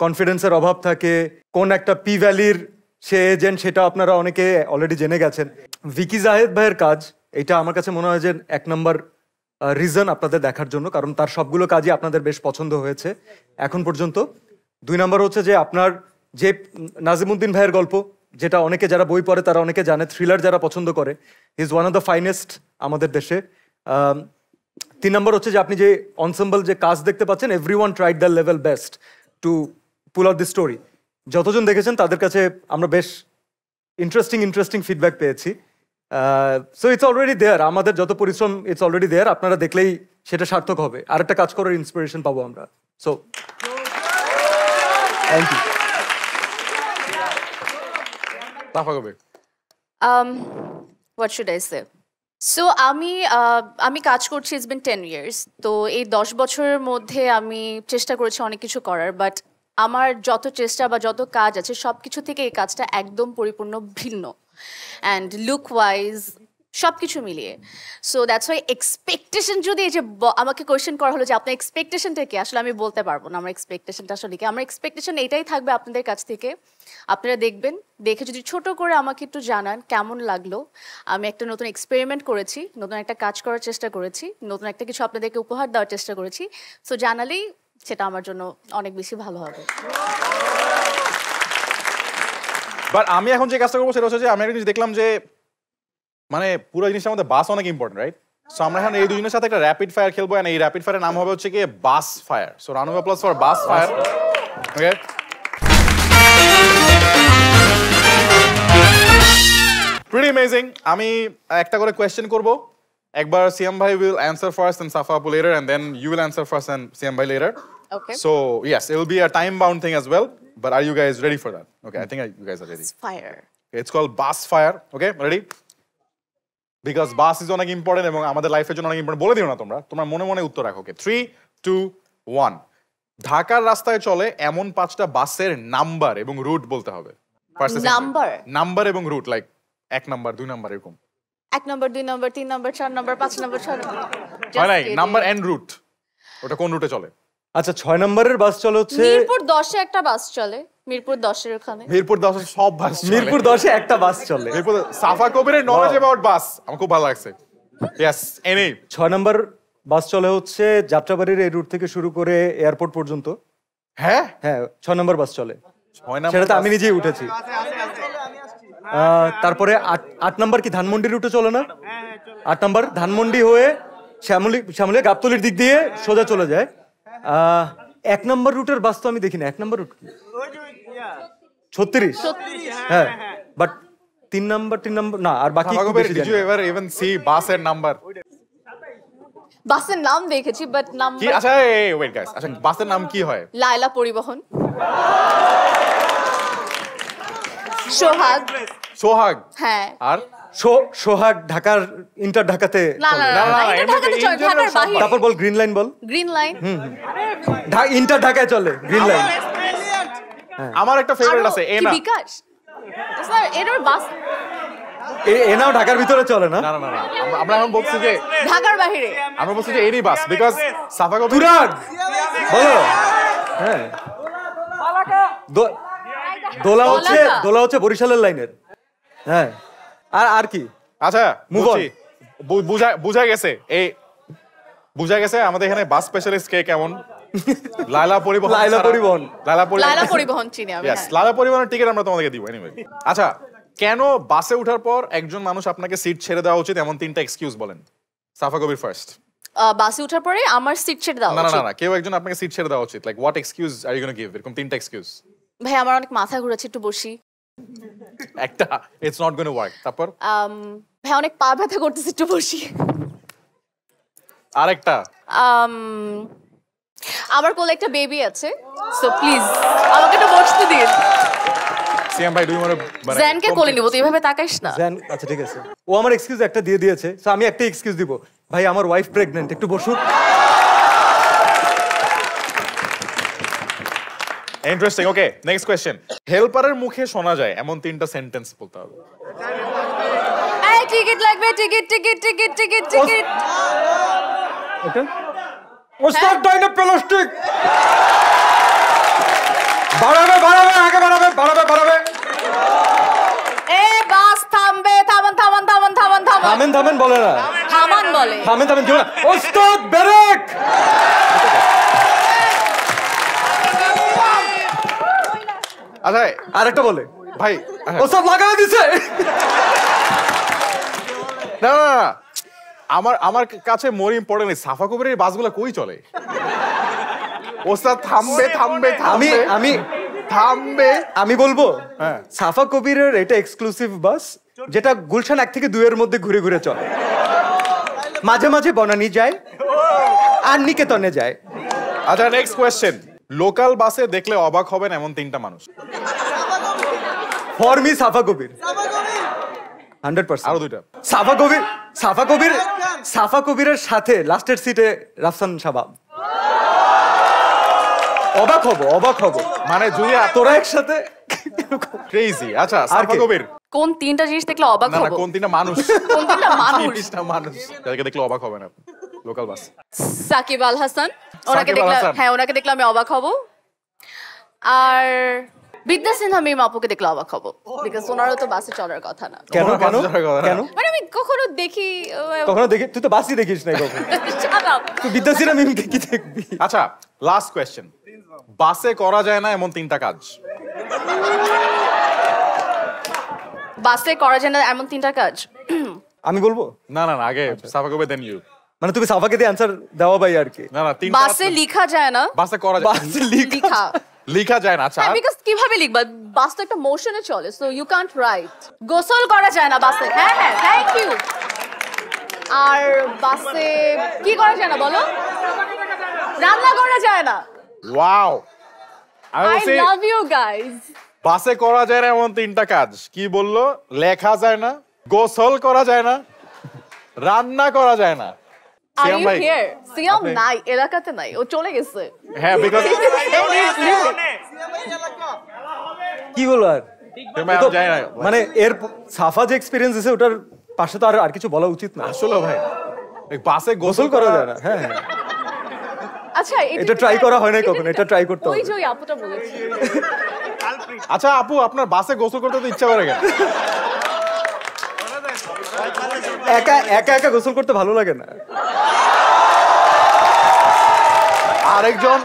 কনফিডেন্সের অভাব থাকে। কোন একটা পি ভ্যালির সে এজেন্ট সেটা আপনারা অনেকে অলরেডি জেনে গেছেন। ভিকি জাহেদ ভাইয়ের কাজ। এটা আমার কাছে মনে হয় যে এক নম্বর রিজন আপনাদের দেখার জন্য, কারণ তার সবগুলো কাজই আপনাদের বেশ পছন্দ হয়েছে। এখন পর্যন্ত, দুই নাম্বার হচ্ছে যে আপনার যে নাজিমুদ্দিন ভাইয়ের গল্প, যেটা অনেকে যারা বই পড়ে তারা অনেকে জানে থ্রিলার যারা পছন্দ করে is one of the finest আমাদের দেশে। তিন নম্বর হচ্ছে যে আপনি যে অনসেম্বল যে কাজ দেখতে পাচ্ছেন everyone tried the level best to pull out the story যতজন দেখেছেন তাদের কাছে আমরা বেশ ইন্টারেস্টিং ইন্টারেস্টিং ফিডব্যাক পেয়েছি। সো ইটস অলরেডি দেয়ার আমাদের যত পরিশ্রম ইটস অলরেডি দেয়ার আপনারা দেখলেই সেটা সার্থক হবে। আরেকটা কাজ করার ইন্সপিরেশন পাবো আমরা। So thank you um should i so আমি আমি কাজ করছি ইটস বিন টেন ইয়ার্স তো এই দশ বছরের মধ্যে আমি চেষ্টা করেছি অনেক কিছু করার বাট আমার যত চেষ্টা বা যত কাজ আছে সব কিছু থেকে এই কাজটা একদম পরিপূর্ণ ভিন্ন। অ্যান্ড লুক ওয়াইজ সব কিছু মিলিয়ে। সো দ্যাটস ওয়াই এক্সপেকটেশন যদি এই যে আমাকে কোয়েশ্চেন করা হলো যে আপনার এক্সপেকটেশনটা কি? আসলে আমি বলতে পারব না আমার এক্সপেকটেশনটা আসলে কি। আমার এক্সপেকটেশন এটাই থাকবে আপনাদের কাছ থেকে। আপনারা দেখবেন, দেখে যদি ছোট করে আমাকে একটু জানান কেমন লাগল। আমি একটা নতুন এক্সপেরিমেন্ট করেছি, নতুন একটা কাজ করার চেষ্টা করেছি, নতুন একটা কিছু আপনাদেরকে উপহার দেওয়ার চেষ্টা করেছি। সো জানালেই সেটা আমার জন্য অনেক বেশি ভালো হবে। বাট আমি এখন যে কাজটা করব সেটা হচ্ছে যে আমি একটা জিনিস দেখলাম যে মানে পুরো জিনিসটা আমাদের বাস অনেক ইম্পর্টেন্ট রাইট সো আমরা এখন এই দুজনের সাথে একটা র্যাপিড ফায়ার খেলব এই র্যাপিড ফায়ারের নাম হবে হচ্ছে কি bus fire. So run plus for bus fire. Okay pretty amazing আমি একটা করে কোয়েশ্চেন করব। একবার সিএম ভাই will answer first and Safa আপু later and then you will answer first and CM ভাই later Okay. So yes, it will be a time-bound thing as well. But are you guys ready for that? Okay, I think I- you guys are ready. Fire It's called Bass Fire. Okay, ready? Because bass is অনেক important এবং আমাদের লাইফের জন্য অনেক important বলে দিও না তোমরা তোমরা মনে মনে উত্তর রাখো ওকে থ্রি টু ওয়ান ঢাকার রাস্তায় চলে এমন পাঁচটা বাসের নাম্বার এবং রুট বলতে হবে Number? নাম্বার এবং রুট লাইক এক নাম্বার দুই নাম্বার এরকম এক নম্বর দুই নম্বর তিন নম্বর চার নম্বর পাঁচ নম্বর ছয় নম্বর নাম্বার এন্ড রুট ওটা কোন রুটে চলে আচ্ছা ছয় নম্বরের বাস চলে হচ্ছে মিরপুর দশে একটা বাস চলে মিরপুর দশের ওখানে। মিরপুর দশ সব বাস মিরপুর দশে একটা বাস চলে। মিরপুর সাফা কবিরের নলেজ অ্যাবাউট বাস আমার খুব ভালো লাগছে। ইয়েস এনি ছয় নম্বর বাস চলে হচ্ছে যাত্রাবাড়ির এই রুট থেকে শুরু করে এয়ারপোর্ট পর্যন্ত। হ্যাঁ? হ্যাঁ ছয় নম্বর বাস চলে। সেটা তো আমি নিজেই উঠেছি। আহ, তারপরে আট আট নম্বর কি ধানমন্ডি রুটে চলে না? আট নম্বর ধানমন্ডি হয়ে শ্যামলি শ্যামলি গাবতলির দিক দিয়ে সোজা চলে যায়। এক নম্বর রুটের বাস তো আমি দেখি না এক নম্বর রুট কি? ছত্রিশ। হ্যাঁ বাট তিন নম্বর তিন নম্বর না আর বাকি। এভার ইভেন সি বাসের নাম্বার বাসের নাম দেখেছি বাট কি? নাম্বার আচ্ছা ওয়েট গাইস আচ্ছা বাসের নাম কি হয়? লায়লা পরিবহন। সোহাগ। সোহাগ। হ্যাঁ। আর? সোহাগ ঢাকার ইন্টার ঢাকাতে তারপর বল গ্রিন লাইন বল। Green line. ইন্টার ঢাকায় চলে গ্রিন লাইন। আমার একটা ফেভারিট আছে এনা। বিকাশ? এটার বাস এনাও ঢাকার ভিতরে চলে না? না না আমরা- এখন বলছি যে ঢাকার বাহিরে আমরা বলছি যে any bus because Safa Kabir Turag! বলো। হ্যাঁ। দোলা হচ্ছে দোলা হচ্ছে বরিশালের লাইনের। হ্যাঁ। আর আর কি? আচ্ছা বুঝছি। বু- বুঝা বুঝা গেছে। এই বুঝা গেছে আমাদের এখানে বাস স্পেশালিস্ট কে কেমন? [LAUGHS] লালা পরিবহন ছাড়া- পরিবহন। লায়লা পরিবহন। লায়লা পরিবহন চিনি আমি হ্যাঁ। লায়লা পরিবহনের টিকিট আমরা তোমাদেরকে দিব এনিওয়ে আচ্ছা কেন বাসে ওঠার পর একজন মানুষ আপনাকে সিট ছেড়ে দেওয়া উচিত? এমন তিনটা এক্সকিউজ বলেন। সাফা কবির ফার্স্ট আহ, বাসে ওঠার পরে আমার সিট ছেড়ে দেওয়া না না না না কেউ একজন আপনাকে সিট ছেড়ে দেওয়া উচিত। Like what excuse are you gonna give এরকম তিনটা এক্সকিউজ ভাই আমার অনেক মাথা ঘুরাচ্ছে একটু বসি। একটা ইটস নট গোনা ওয়ার্ক তারপর? আম, ভাই অনেক পা ব্যথা করতেছে একটু বসি। আরেকটা। আম, আমার কোলে একটা বেবি আছে সো প্লিজ আমাকে একটু বসতে দিন। সিএম ভাই ডু ইউ ওয়ান্ট মানে জ্যানকে কোলে নিব তুই এভাবে তাকাইস না। জান আচ্ছা ঠিক আছে। ও আমার এক্সকিউজ একটা দিয়ে দিয়েছে তো আমি একটা এক্সকিউজ দিব। ভাই আমার ওয়াইফ প্রেগনেন্ট একটু বসুক। ইন্টারেস্টিং ওকে নেক্সট কোয়েশ্চেন হেল্পারের মুখে শোনা যায় এমন তিনটা সেন্টেন্স বলতে হবে। টিকিট লাগবে ticket ticket ticket ticket ticket এটা? ওস্তাদ ডাইনে প্লাস্টিক? বাড়াবে বাড়াবে আগে বাড়াবে বাড়াবে বাড়াবে। এ বাস থামবে থামান থামান থামান থামান থামান। থামেন থামেন বলে না। থামান বলে। থামেন থামেন কেউ না। ওস্তাদ আচ্ছা আরেকটা বলে। ভাই ও সব লাগাই দিছে। না না না, আমার আমার কাছে মোর ইম্পর্টেন্ট সাফা কবিরের বাসগুলো কই চলে? ওস্তাদ থামবে থামবে আমি আমি থামবে। আমি বলব হ্যাঁ। সাফা কবিরের এটা এক্সক্লুসিভ বাস যেটা গুলশান এক থেকে দুইয়ের মধ্যে ঘুরে ঘুরে চলে। মাঝে মাঝে বনানি যায় আর নিকেতনে যায়। আচ্ছা নেক্সট কোয়েশ্চেন লোকাল বাসে দেখলে অবাক হবেন এমন তিনটা মানুষ। For me Safa Kabir. Hundred percent. আরও দুইটা। সাফা কবির সাফা কবির সাফা কবিরের সাথে লাস্টের সিটে রাফসান শাবাব অবাক হব অবাক হব। মানে যদি তোরা একসাথে ক্রেজি আচ্ছা সাফা কবির। কোন তিনটা জিনিস দেখলে অবাক না কোন তিনটা মানুষ? কোন তিনটা মানুষ? তিনটা মানুষ। যাদেরকে দেখলে অবাক হবে না লোকাল বাস। সাকিব আল হাসান ওনাকে সাকিব আল দেখলে হাসান। হ্যাঁ ওনাকে দেখলে আমি অবাক হব। আর বিদ্যা সিনহা মিম আপুকে দেখলে অবাক হব। বিকজ ওনারও তো বাসে চলার কথা না। কেন কেন? না। কেন? মানে আমি কখনো দেখি কখনো দেখি? তুই তো বাসই দেখিস নাই কখনো। [LAUGHS] তুই বিদ্যাসিরা মিমকে কি দেখবি? আচ্ছা লাস্ট কোয়েশ্চেন বাসে করা যায় না এমন তিনটা কাজ? বাসে করা যায় না এমন তিনটা কাজ? আমি বলব? না না না আগে সাফা দেন ইউ মানে তুমি সাফাকে দিয়ে অ্যান্সার দেওয়া ভাই আর কি। না না তিনটা বাসে লিখা যায় না। বাসে করা যায় বাসে লিখা লিখা। লিখা যায় না আচ্ছা। বিকজ কীভাবে লিখবা? বাস তো একটা মোশনে চলে সো ইউ কান্ট রাইট গোসল করা যায় না বাসে। হ্যাঁ হ্যাঁ থ্যাংক ইউ আর বাসে কি করা যায় না বলো? রান্না করা যায় না। Wow I love you guys বাসে করা যায় না এমন তিনটা কাজ। কি বলল? লেখা যায় না গোসল করা যায় না রান্না করা যায় না। আর ইউ হিয়ার সিয়াম নাই এলাকাতে নাই ও চলে গেছে হ্যাঁ বিকজ কি বলো আর? আমি তো জানি না মানে এর সাফা যে এক্সপিরিয়েন্স আছে ওটার পাশে তো আর আর কিছু বলা উচিত না। আসলে ভাই বাসে গোসল করা যায় না। হ্যাঁ হ্যাঁ। আচ্ছা এটা try করা হয় নাই কখনো, এটা try করতে ওই যে আপুটা বলেছে। আচ্ছা আপু আপনার বাসে গোসল করতে তো ইচ্ছা করে কেন একা একা একা গোসল করতে ভালো লাগে না। আরেকজন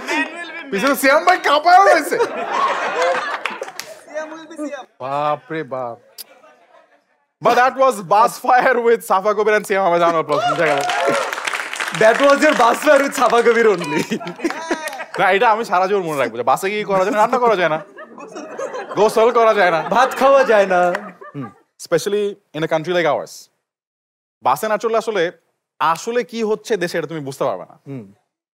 পিছনে সিয়াম ভাই কাঁপায় রয়েছে। বাপ রে বাপ। But that was Bus Fire with Safa Kabir and Siyam Ahmed Anwar that was your bus fire with Safa Kabir only না এটা আমি সারা জীবন মনে রাখব বাসে কি করা যায় না রান্না করা যায় না। গোসল করা যায় না। ভাত খাওয়া যায় না। Specially in a country like ours বাসে না চললে আসলে আসলে কি হচ্ছে দেশে এটা তুমি বুঝতে পারবে না।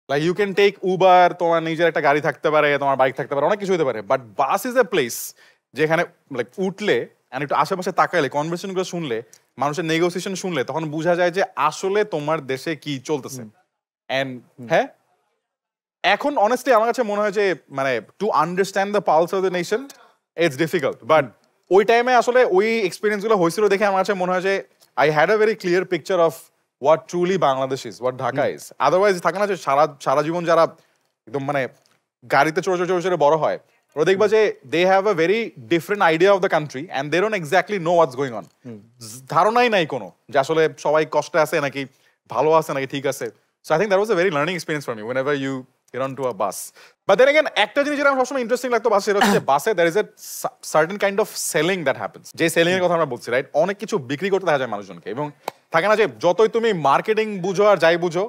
Like you can take Uber তোমার নিজের একটা গাড়ি থাকতে পারে তোমার বাইক থাকতে পারে অনেক কিছু হতে পারে। But bus is a place যেখানে লাইক উঠলে and একটু আশেপাশে তাকাইলে কনভারসেশনগুলো শুনলে মানুষের নেগোসিয়েশন শুনলে তখন বোঝা যায় যে আসলে তোমার দেশে কি চলতেছে। অ্যান্ড হ্যাঁ? এখন অনেস্টলি আমার কাছে মনে হয় যে মানে to understand the pulse of the nation it's difficult but ওই টাইমে আসলে ওই এক্সপিরিয়েন্সগুলো হয়েছিল দেখে আমার কাছে মনে হয় যে I had a very clear picture of what truly Bangladesh is what Dhaka is otherwise থাকে না যে সারা সারা জীবন যারা একদম মানে গাড়িতে চড়ে চড়ে চড়ে চড়ে বড় হয় ওরা দেখবা যে they have a very different idea of the country and they don't exactly know what's going on ধারণাই নাই কোনো যে আসলে সবাই কষ্টে আছে নাকি ভালো আছে নাকি ঠিক আছে। So I think that was a very learning experience for me whenever you get onto a bus. But then again, একটা জিনিস যেটা আমার সবসময় ইন্টারেস্টিং লাগতো বাসে সেটা হচ্ছে বাসে there is a certain kind of selling that happens যে সেলিং এর কথা আমরা বলছি রাইট অনেক কিছু বিক্রি করতে দেখা যায় মানুষজনকে। এবং থাকে না যে যতই তুমি মার্কেটিং বুঝো আর যাই বুঝো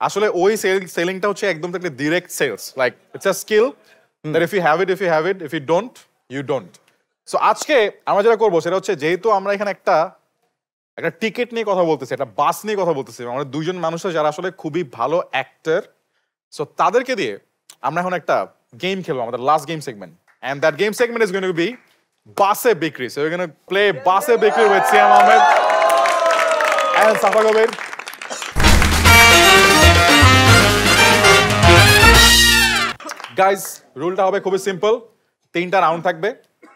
আসলে ওই সেলিংটা হচ্ছে একদম থাকলে direct sales like it's a skill that if you have it if you have it if you don't you don't so আজকে আমরা যেটা করব সেটা হচ্ছে যেহেতু আমরা এখানে একটা একটা টিকিট নিয়ে কথা বলতেছি একটা বাস নিয়ে কথা বলতেছি আমরা দুইজন মানুষ যারা আসলে খুবই ভালো অ্যাক্টর সো তাদেরকে দিয়ে আমরা এখন একটা গেম খেলব, আমাদের last game segment and that game segment is going to be বাসে বিক্রি। সো ইউ প্লে বাসে বিক্রি with Siyam Ahmed and Safa Kabir guys রুলটা হবে খুবই সিম্পল তিনটা রাউন্ড থাকবে।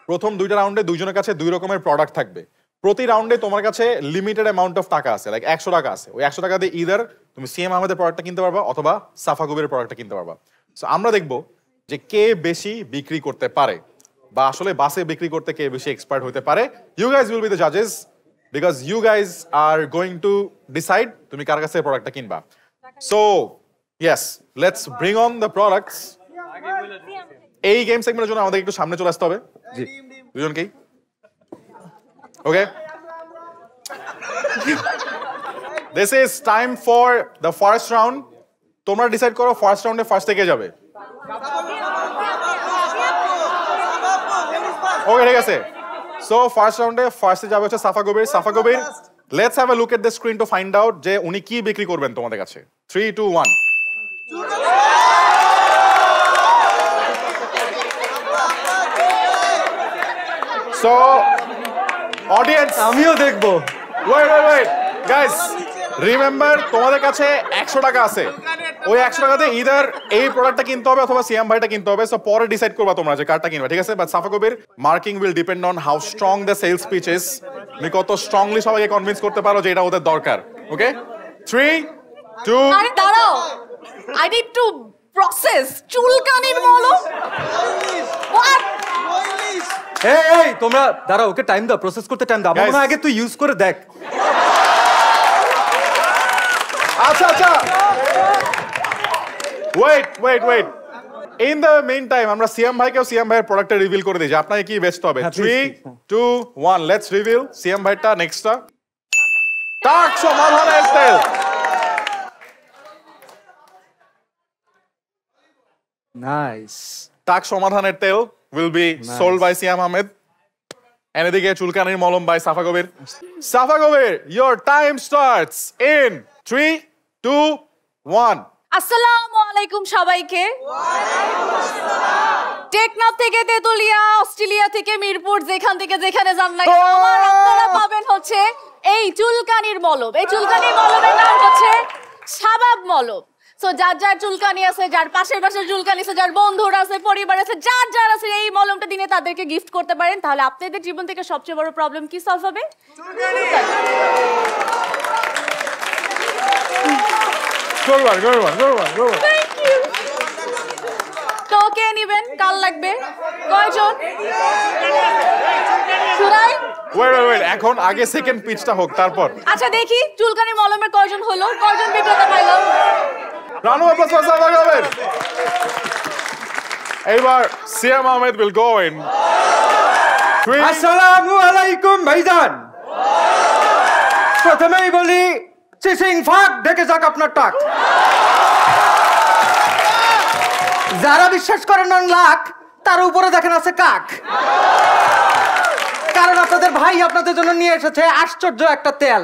প্রথম দুইটা রাউন্ডে দুইজনের কাছে দুই রকমের প্রোডাক্ট থাকবে। প্রতি রাউন্ডে তোমার কাছে লিমিটেড অ্যামাউন্ট অফ টাকা আছে লাইক একশো টাকা আছে। ওই একশো টাকা দিয়ে ইদার তুমি সিএম আহমেদের প্রোডাক্টটা কিনতে পারবা অথবা সাফা গুবের প্রোডাক্টটা কিনতে পারবা। সো আমরা দেখব যে কে বেশি বিক্রি করতে পারে বা আসলে বাসে বিক্রি করতে কে বেশি এক্সপার্ট হতে পারে। You guys will be the জাজেস because you guys are going to decide তুমি কার কাছে প্রোডাক্টটা কিনবা। So yes let's bring on the products এই গেম সেগমেন্টের জন্য আমাদের একটু সামনে চলে আসতে হবে। জি। দুজনকেই। Okay this is time for the first round তোমরা ডিসাইড করো ফার্স্ট রাউন্ডে ফার্স্ট থেকে যাবে। ওকে ঠিক আছে। সো ফার্স্ট রাউন্ডে ফার্স্টে যাবে হচ্ছে Safa Kabir Safa Kabir let's have a look at the screen to find out যে উনি কি বিক্রি করবেন তোমাদের কাছে। Three two one so audience আমিও দেখব। Wait wait wait guys remember তোমাদের কাছে একশো টাকা আছে। ওই একশো টাকাতে ইদার এই প্রোডাক্টটা কিনতে হবে অথবা সিএম ভাইটা কিনতে হবে। সো পরে ডিসাইড করবা তোমরা যে কারটা কিনবে ঠিক আছে? But Safa Kabir marking will depend on how strong the sales pitch is তুমি কত স্ট্রংলি সবাইকে কনভিন্স করতে পারো যে এটা ওদের দরকার ওকে থ্রি টু আরে দাঁড়াও। আই নিড টু প্রসেস চুলকানির মলম What? এই এই তোমরা দাঁড়াও ওকে টাইম দাও প্রসেস করতে টাইম দাও। আমার আগে তুই ইউজ করে দেখ। আচ্ছা আচ্ছা। Wait wait wait in the meantime আমরা সিএম ভাইকেও সিএম ভাইয়ের প্রোডাক্টটা রিভিল করে যে আপনাকে কি বেচতে হবে। Three. Two one let's reveal CM ভাইটা নেক্সটটা টাক সমাধানের তেল নাইস টাক সমাধানের তেল will be sold by Siyam Ahmed And এদিকে চুলকানির মলম by Safa Kabir. Safa Kabir your time starts in three two one আসসালামু আলাইকুম সবাইকে। টেকনাফ থেকে তেতুলিয়া অস্ট্রেলিয়া থেকে মিরপুর যেখান থেকে যেখানে যান না আমার আপনারা পাবেন হচ্ছে এই চুলকানির মলম। এই চুলকানির মলমের নাম হচ্ছে সাবাব মলম। সো যার যার চুলকানি আছে যার পাশের পাশের চুলকানি আছে যার বন্ধুরা আছে পরিবার আছে যার যার আছে এই মলমটা দিনে তাদেরকে গিফট করতে পারেন। তাহলে আপনাদের জীবন থেকে সবচেয়ে বড় প্রবলেম কি সলভ হবে? Good one, good one, good one, good one. Thank you. তো কে নিবেন? কাল লাগবে? কয়জন? সুরাই? Wait, wait. এখন আগে সেকেন্ড পিচটা হোক তারপর। আচ্ছা দেখি চুলকানি মলমের কয়জন হলো? কয়জন বিক্রেতা পাইলাম রানু প্লাস সাফা কবির এইবার সিয়াম আহমেদ go in. Three আসসালামু আলাইকুম ভাইজান প্রথমেই বলি চিসিং ফাক ডেকে যাক আপনার টাক যারা বিশ্বাস করেন লাখ তার উপরে দেখেন আছে কাক কারণ আপনাদের ভাই আপনাদের জন্য নিয়ে এসেছে আশ্চর্য একটা তেল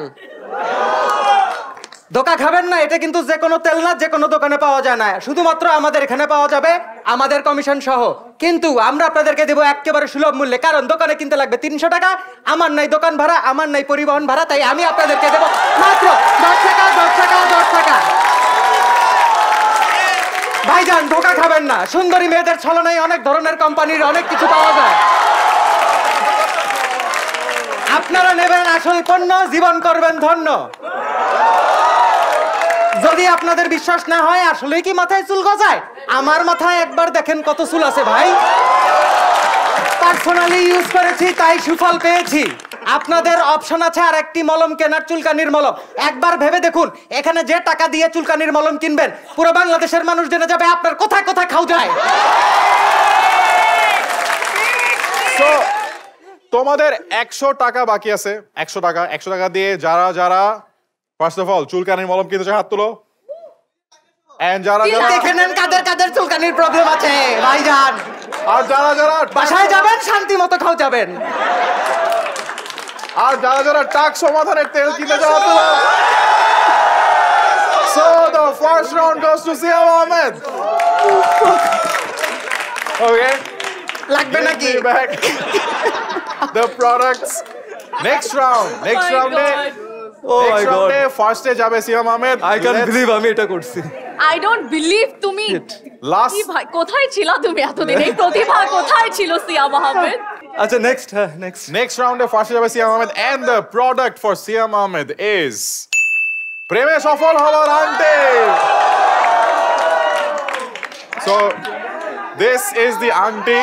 ধোকা খাবেন না, এটা কিন্তু যে কোনো তেল না, যে কোনো দোকানে পাওয়া যায় না। শুধুমাত্র আমাদের এখানে পাওয়া যাবে আমাদের কমিশন সহ। কিন্তু আমরা আপনাদেরকে দেবো একেবারে সুলভ মূল্যে, কারণ দোকানে কিনতে লাগবে তিনশো টাকা, আমার নাই দোকান ভাড়া, আমার নাই পরিবহন ভাড়া, তাই আমি আপনাদেরকে দেবো মাত্র দশ টাকা দশ টাকা দশ টাকা। ভাইজান, ধোকা খাবেন না, সুন্দরী মেয়েদের ছলনায় অনেক ধরনের কোম্পানির অনেক কিছু পাওয়া যায়। আপনারা নেবেন আসল পণ্য, জীবন করবেন ধন্য। যদি আপনাদের বিশ্বাস না হয়, আসলেই কি মাথায় চুল গজায়? আমার মাথায় একবার দেখেন কত চুল আছে ভাই। পার্সোনালি ইউজ করেছি, তাই সুফল পেয়েছি। আপনাদের অপশন আছে আর একটি মলম কেনার, চুলকানির মলম। একবার ভেবে দেখুন, এখানে যে টাকা দিয়ে চুলকানির মলম কিনবেন, পুরো বাংলাদেশের মানুষ জেনে যাবে আপনার কোথায় কোথায় খাও যায়। তোমাদের একশো টাকা বাকি আছে। একশো টাকা একশো টাকা দিয়ে যারা যারা ফার্স্ট অফ অল চুলকানির মলম কিনতে চায়, হাত তুলো। And যারা যারা দেখে নেন কাদের কাদের চুলকানির প্রবলেম আছে ভাইজান আর যারা যারা বাসায় যাবেন শান্তি মতো খাও যাবেন আর যারা যারা টাক সমাধানের তেল কিনতে চায় হাত So the first round goes to Siam Ahmed. Okay. লাগবে নাকি the products. Next round. Next গড round এ ফার্স্টে যাবে Siam Ahmed. I can believe আমি এটা করছি। আই ডোন্ট বিলিভ তুমি। Last কোথায় ছিল তুমি এতদিন? এই প্রতিভা কোথায় ছিল সিয়াম আহমেদ? আচ্ছা নেক্সট হ্যাঁ নেক্সট Next ফার্স্টে যাবে Siam Ahmed. And the product for Siam Ahmed is প্রেমে সফল হওয়ার aunty So this is the aunty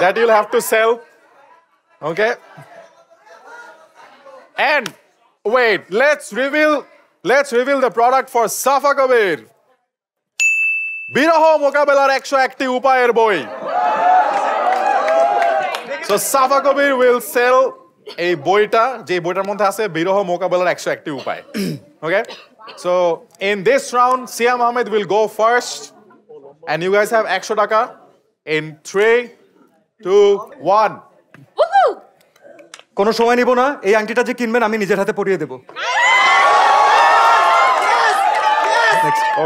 that you'll have to sell. Okay? And wait, let's reveal let's reveal the product for Safa Kabir. বিরহ মোকাবেলার একশো একটি উপায়ের বই so Safa Kabir will sell এই বইটা যে বইটার মধ্যে আছে বিরহ মোকাবেলার একশো একটি উপায় okay so in this round Siam Ahmed will go first and you guys have একশো টাকা ইন থ্রি টু ওয়ান! কোনো সময় নিব না এই আংটিটা যে কিনবেন আমি নিজের হাতে পরিয়ে দেবো।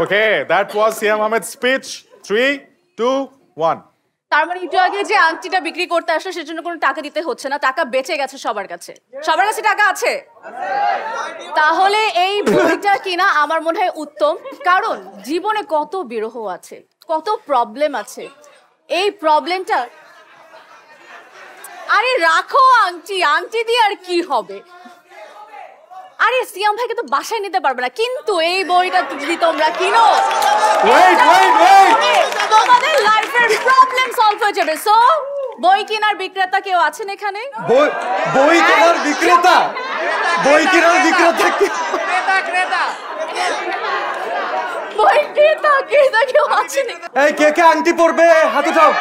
Okay that was Siam Ahmed speech three two one তার মানে একটু আগে যে আংটিটা বিক্রি করতে আসলো সেজন্য কোনো টাকা দিতে হচ্ছে না টাকা বেঁচে গেছে সবার কাছে। সবার কাছে টাকা আছে? তাহলে এই বইটা কিনা আমার মনে হয় উত্তম কারণ জীবনে কত বিরহ আছে কত প্রবলেম আছে। এই প্রবলেমটা আরে রাখো আংটি আংটি দিয়ে আর কি হবে? আরে সিয়াম ভাইকে তো বাসায় নিতে পারবে না কিন্তু এই বইটা যদি তোমরা কিনো! তোমাদের লাইফের প্রবলেম সলভ হয়ে যাবে। সো বই কেনার বিক্রেতা কেউ আছেন এখানে? বই কেনার বিক্রেতা? বই কেনার বিক্রেতা কি- বই ক্রেতা ক্রেতা কেউ আছেন? এই কে কে আংটি পরবে? হাত উঠাও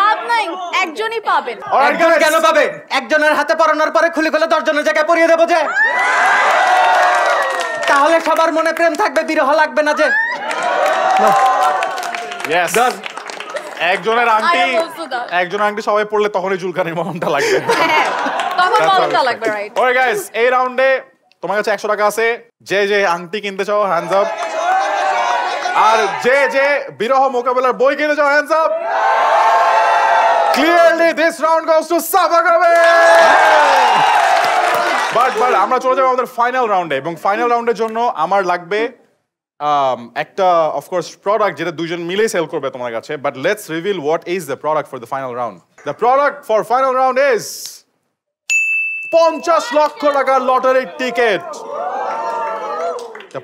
লাভ নাই একজনই পাবেন একজন কেন পাবে? একজনের হাতে পরানোর পরে খুলে খুলে দশজনের জায়গায় পরিয়ে দেবো যে। তাহলে সবার মনে প্রেম থাকবে বিরহ লাগবে না যে। একজনের আংটি. একজনের আংটি সবাই পড়লে তখনই চুলকানির মরমটা লাগবে। [LAUGHS] হ্যাঁ তখন বলটা লাগবে রাইট ওকে গাইস এই রাউন্ডে তোমার কাছে 100 টাকা আছে। যে যে আংটি কিনতে চাও হ্যান্ডস আপ আর যে যে বিরহ মোকাবেলার বই কিনতে চাও hands up clearly this round goes to করবে বাট বাট আমরা চলে যাব আমাদের ফাইনাল রাউন্ডে এবং ফাইনাল রাউন্ডের জন্য আমার লাগবে um, একটা অফকোর্স প্রোডাক্ট যেটা দুজন মিলে সেল করবে তোমার কাছে। But let's reveal what is the product for the final round the product for final round is পঞ্চাশ লক্ষ টাকার লটারির টিকিট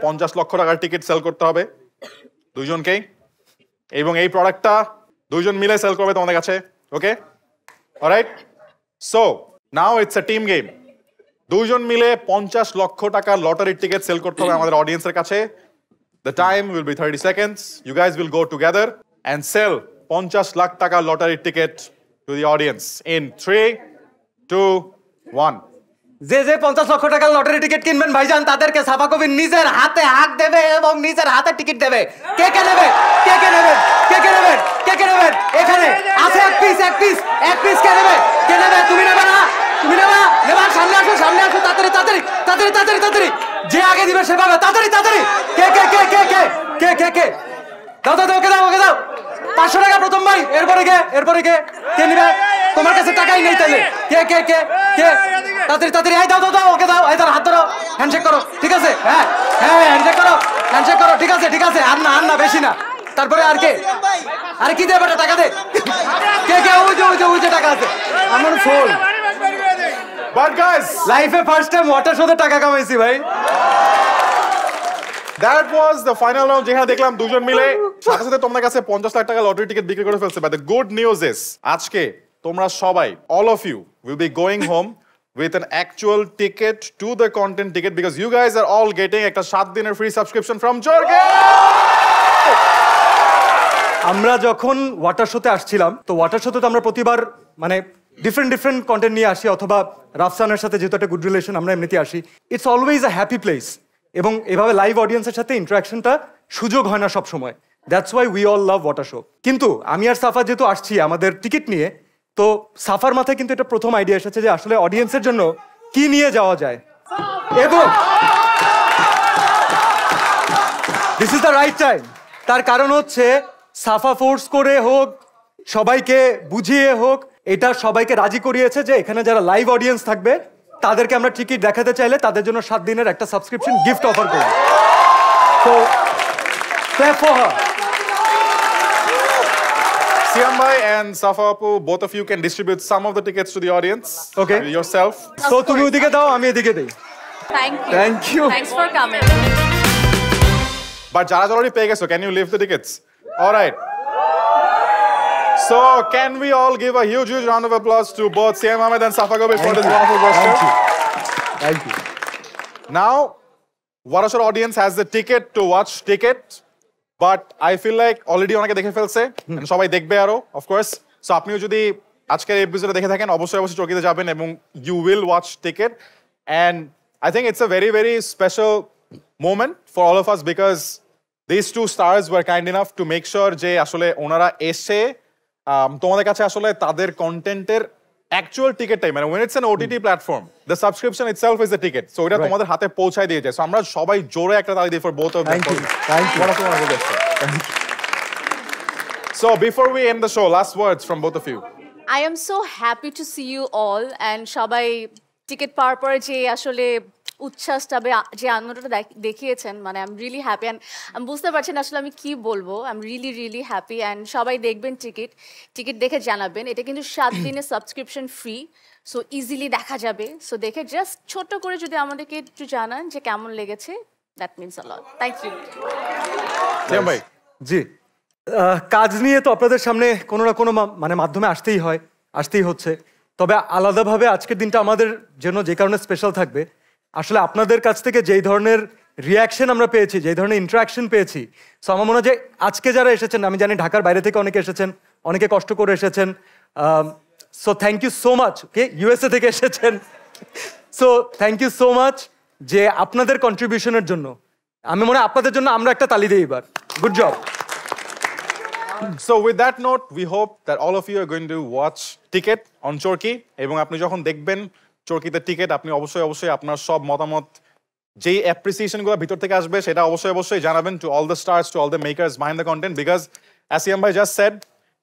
পঞ্চাশ লক্ষ টাকার টিকিট সেল করতে হবে দুইজনকেই। এবং এই প্রোডাক্টটা দুইজন মিলে সেল করবে তোমাদের কাছে। Okay alright so now it's a team game দুইজন মিলে পঞ্চাশ লক্ষ টাকার লটারির টিকিট সেল করতে হবে আমাদের অডিয়েন্সের কাছে। The time will be thirty seconds you guys will go together and sell পঞ্চাশ লাখ টাকার লটারির ticket to the audience in three two one যে যে পঞ্চাশ লক্ষ টাকার লটারি টিকিট কিনবেন ভাইজান, তাদেরকে সাফা কবির নিজের হাতে হাত দেবে এবং নিজের হাতে টিকিট দেবে। কে কে নেবে? কে কে নেবেন কে কে নেবেন কে কে নেবেন এখানে আছে এক পিস এক পিস এক পিস কে নেবে? কে নেবে? তুমি নেবে না? তুমি নেবে? না নেবা সামনে আসো সামনে আসো, তাড়াতাড়ি তাড়াতাড়ি তাড়াতাড়ি তাড়াতাড়ি তাড়াতাড়ি। যে আগে দিবে সে পাবে। তাড়াতাড়ি তাড়াতাড়ি। কে কে কে কে কে কে কে কে? দাও দাও দাও, ওকে দাও ওকে দাও। পাঁচশো টাকা প্রথম ভাই এরপরে কে? এরপরে কে? কে নিবে? তোমার কাছে টাকাই নেই তাহলে। কে কে কে কে? তাড়াতাড়ি তাড়াতাড়ি এই দাও দাও দাও ওকে দাও এই হাত ধরো। হ্যান্ডশেক করো ঠিক আছে? হ্যাঁ হ্যাঁ হ্যান্ডশেক করো। হ্যান্ডশেক করো ঠিক আছে ঠিক আছে আর না আর না বেশি না। তারপরে আর কে? আরে কি দেবে টাকা দে? কে কে ওই যে ওই যে ওই যে টাকা আছে। আমার ফোন। বাট গাইস লাইফে ফার্স্ট টাইম ওয়াটার শোতে টাকা কামাইছি ভাই। That was the final round যেখানে দেখলাম দুজন মিলে সাথে সাথে তোমাদের কাছে পঞ্চাশ লাখ টাকা লটারি টিকিট বিক্রি করে ফেলছে। But the good news is আজকে তোমরা সবাই all of you will be going home with an actual ticket to the content ticket because you guys are all getting একটা সাত দিনের ফ্রি সাবস্ক্রিপশন ফ্রম জর্গে আমরা যখন ওয়াটার শোতে আসছিলাম, তো ওয়াটার শোতে তো আমরা প্রতিবার মানে ডিফারেন্ট ডিফারেন্ট কন্টেন্ট নিয়ে আসি অথবা রাফসানের সাথে যেহেতু একটা গুড রিলেশন আমরা এমনিতে আসি। It's always a happy place এবং এভাবে লাইভ অডিয়েন্সের সাথে ইন্টারাকশনটা সুযোগ হয় না সব সময় that's why we all love water show কিন্তু আমি আর সাফা যেহেতু আসছি, আমাদের টিকিট নিয়ে, তো সাফার মাথায় কিন্তু এটা প্রথম আইডিয়া এসেছে যে আসলে অডিয়েন্সের জন্য কি নিয়ে যাওয়া যায়। এবং this is the right time তার কারণ হচ্ছে, সাফা ফোর্স করে হোক, সবাইকে বুঝিয়ে হোক, এটা সবাইকে রাজি করিয়েছে যে এখানে যারা লাইভ অডিয়েন্স থাকবে তাদেরকে আমরা টিকিট দেখাতে চাইলে তাদের জন্য সাত দিনের একটা সাবস্ক্রিপশন গিফট অফার করব তো clap for her. Siam bhai and Safa Apu, both of you can distribute some of the tickets to the audience. Okay. Yourself. তো তুমি ওদিকে দাও আমি এদিকে দিই thank you Thank you. Thanks for coming But Jara already pay so can you leave the tickets? All right. So can we all give a huge, huge round of applause to both Siam Ahmed and Safa Gobi for this wonderful gesture? Thank you. Thank you. Now, Warashar audience has the ticket to watch ticket, but I feel like already অনেকে দেখে ফেলছে and সবাই দেখবে আরো of course. So আপনিও যদি আজকের এপিসোডে দেখে থাকেন অবশ্যই অবশ্যই চরকিতে যাবেন এবং you will watch ticket and I think it's a very very special moment for all of us because this two stars were kind enough to make sure যে আসলে ওনারা এসে um, তোমাদের কাছে আসলে তাদের কন্টেন্টের অ্যাকচুয়াল টিকিটটাই মানে when it's an OTT platform the subscription itself is the ticket so এটা. তোমাদের হাতে পৌঁছায় দিয়ে যায় সো আমরা সবাই জোরে একটা তালি দিই for both of Thank you. Thank you. So before we end the show, last words from both of you. I am so happy to see you all and সবাই টিকিট পাওয়ার পরে যে আসলে উচ্ছ্বাসটা যে আনন্দটা দেখ- দেখিয়েছেন মানে I am really happy and আমি বুঝতে পারছি না আসলে আমি কি বলব I am really really happy and সবাই দেখবেন টিকিট টিকিট দেখে জানাবেন। এটা কিন্তু সাত [CLEARS THROAT] দিনের সাবস্ক্রিপশন ফ্রি সো ইজিলি দেখা যাবে। সো দেখে জাস্ট ছোট্ট করে যদি আমাদেরকে একটু জানান যে কেমন লেগেছে that means a lot thank you bhai. জি। কাজ নিয়ে তো আপনাদের সামনে কোনো না কোনো মা- মানে মাধ্যমে আসতেই হয় আসতেই হচ্ছে। তবে আলাদাভাবে আজকের দিনটা আমাদের জন্য যে কারণে স্পেশাল থাকবে আসলে আপনাদের কাছ থেকে যেই ধরনের রিয়াকশন আমরা পেয়েছি যেই ধরনের ইন্টারাকশন পেয়েছি সো আমার মনে হয় যে আজকে যারা এসেছেন আমি জানি ঢাকার বাইরে থেকে অনেকে এসেছেন অনেকে কষ্ট করে এসেছেন so thank you so much okay USA থেকে এসেছেন। So thank you so much যে আপনাদের কন্ট্রিবিউশনের জন্য। আমি মনে হয় আপনাদের জন্য আমরা একটা তালি দিই এবার। Good job So with that note, we hope that all of you are going to watch Ticket on Chorky এবং আপনি যখন দেখবেন চরকিতে টিকিট আপনি অবশ্যই অবশ্যই আপনার সব মতামত যেই অ্যাপ্রিসিয়েশনগুলো ভিতর থেকে আসবে সেটা অবশ্যই অবশ্যই জানাবেন to all the stars to all the makers mind the content because অ্যাসিয়াম ভাই জাস্ট সেড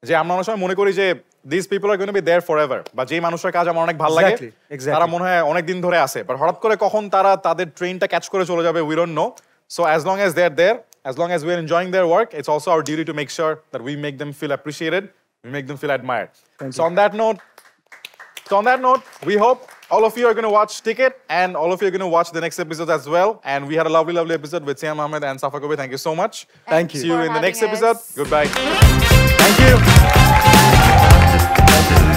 যে আমরা অনেক সময় মনে করি যে this people are going be there for ever বা যেই মানুষের কাজ আমার অনেক ভালো লাগে. তারা মনে হয় অনেক দিন ধরে আছে বাট হঠাৎ করে কখন তারা তাদের ট্রেনটা ক্যাচ করে চলে যাবে we don't know so as long as they are there as long as we are enjoying their work it's also our duty to make sure that we make them feel appreciated we make them feel admired. so on that note, So on that note, we hope all of you are going to watch Ticket and all of you are going to watch the next episode as well. And we had a lovely, lovely episode with Siam Ahmed and Safa Kobe. Thank you so much. Thank you. See you in the next us. episode. Goodbye. Thank you.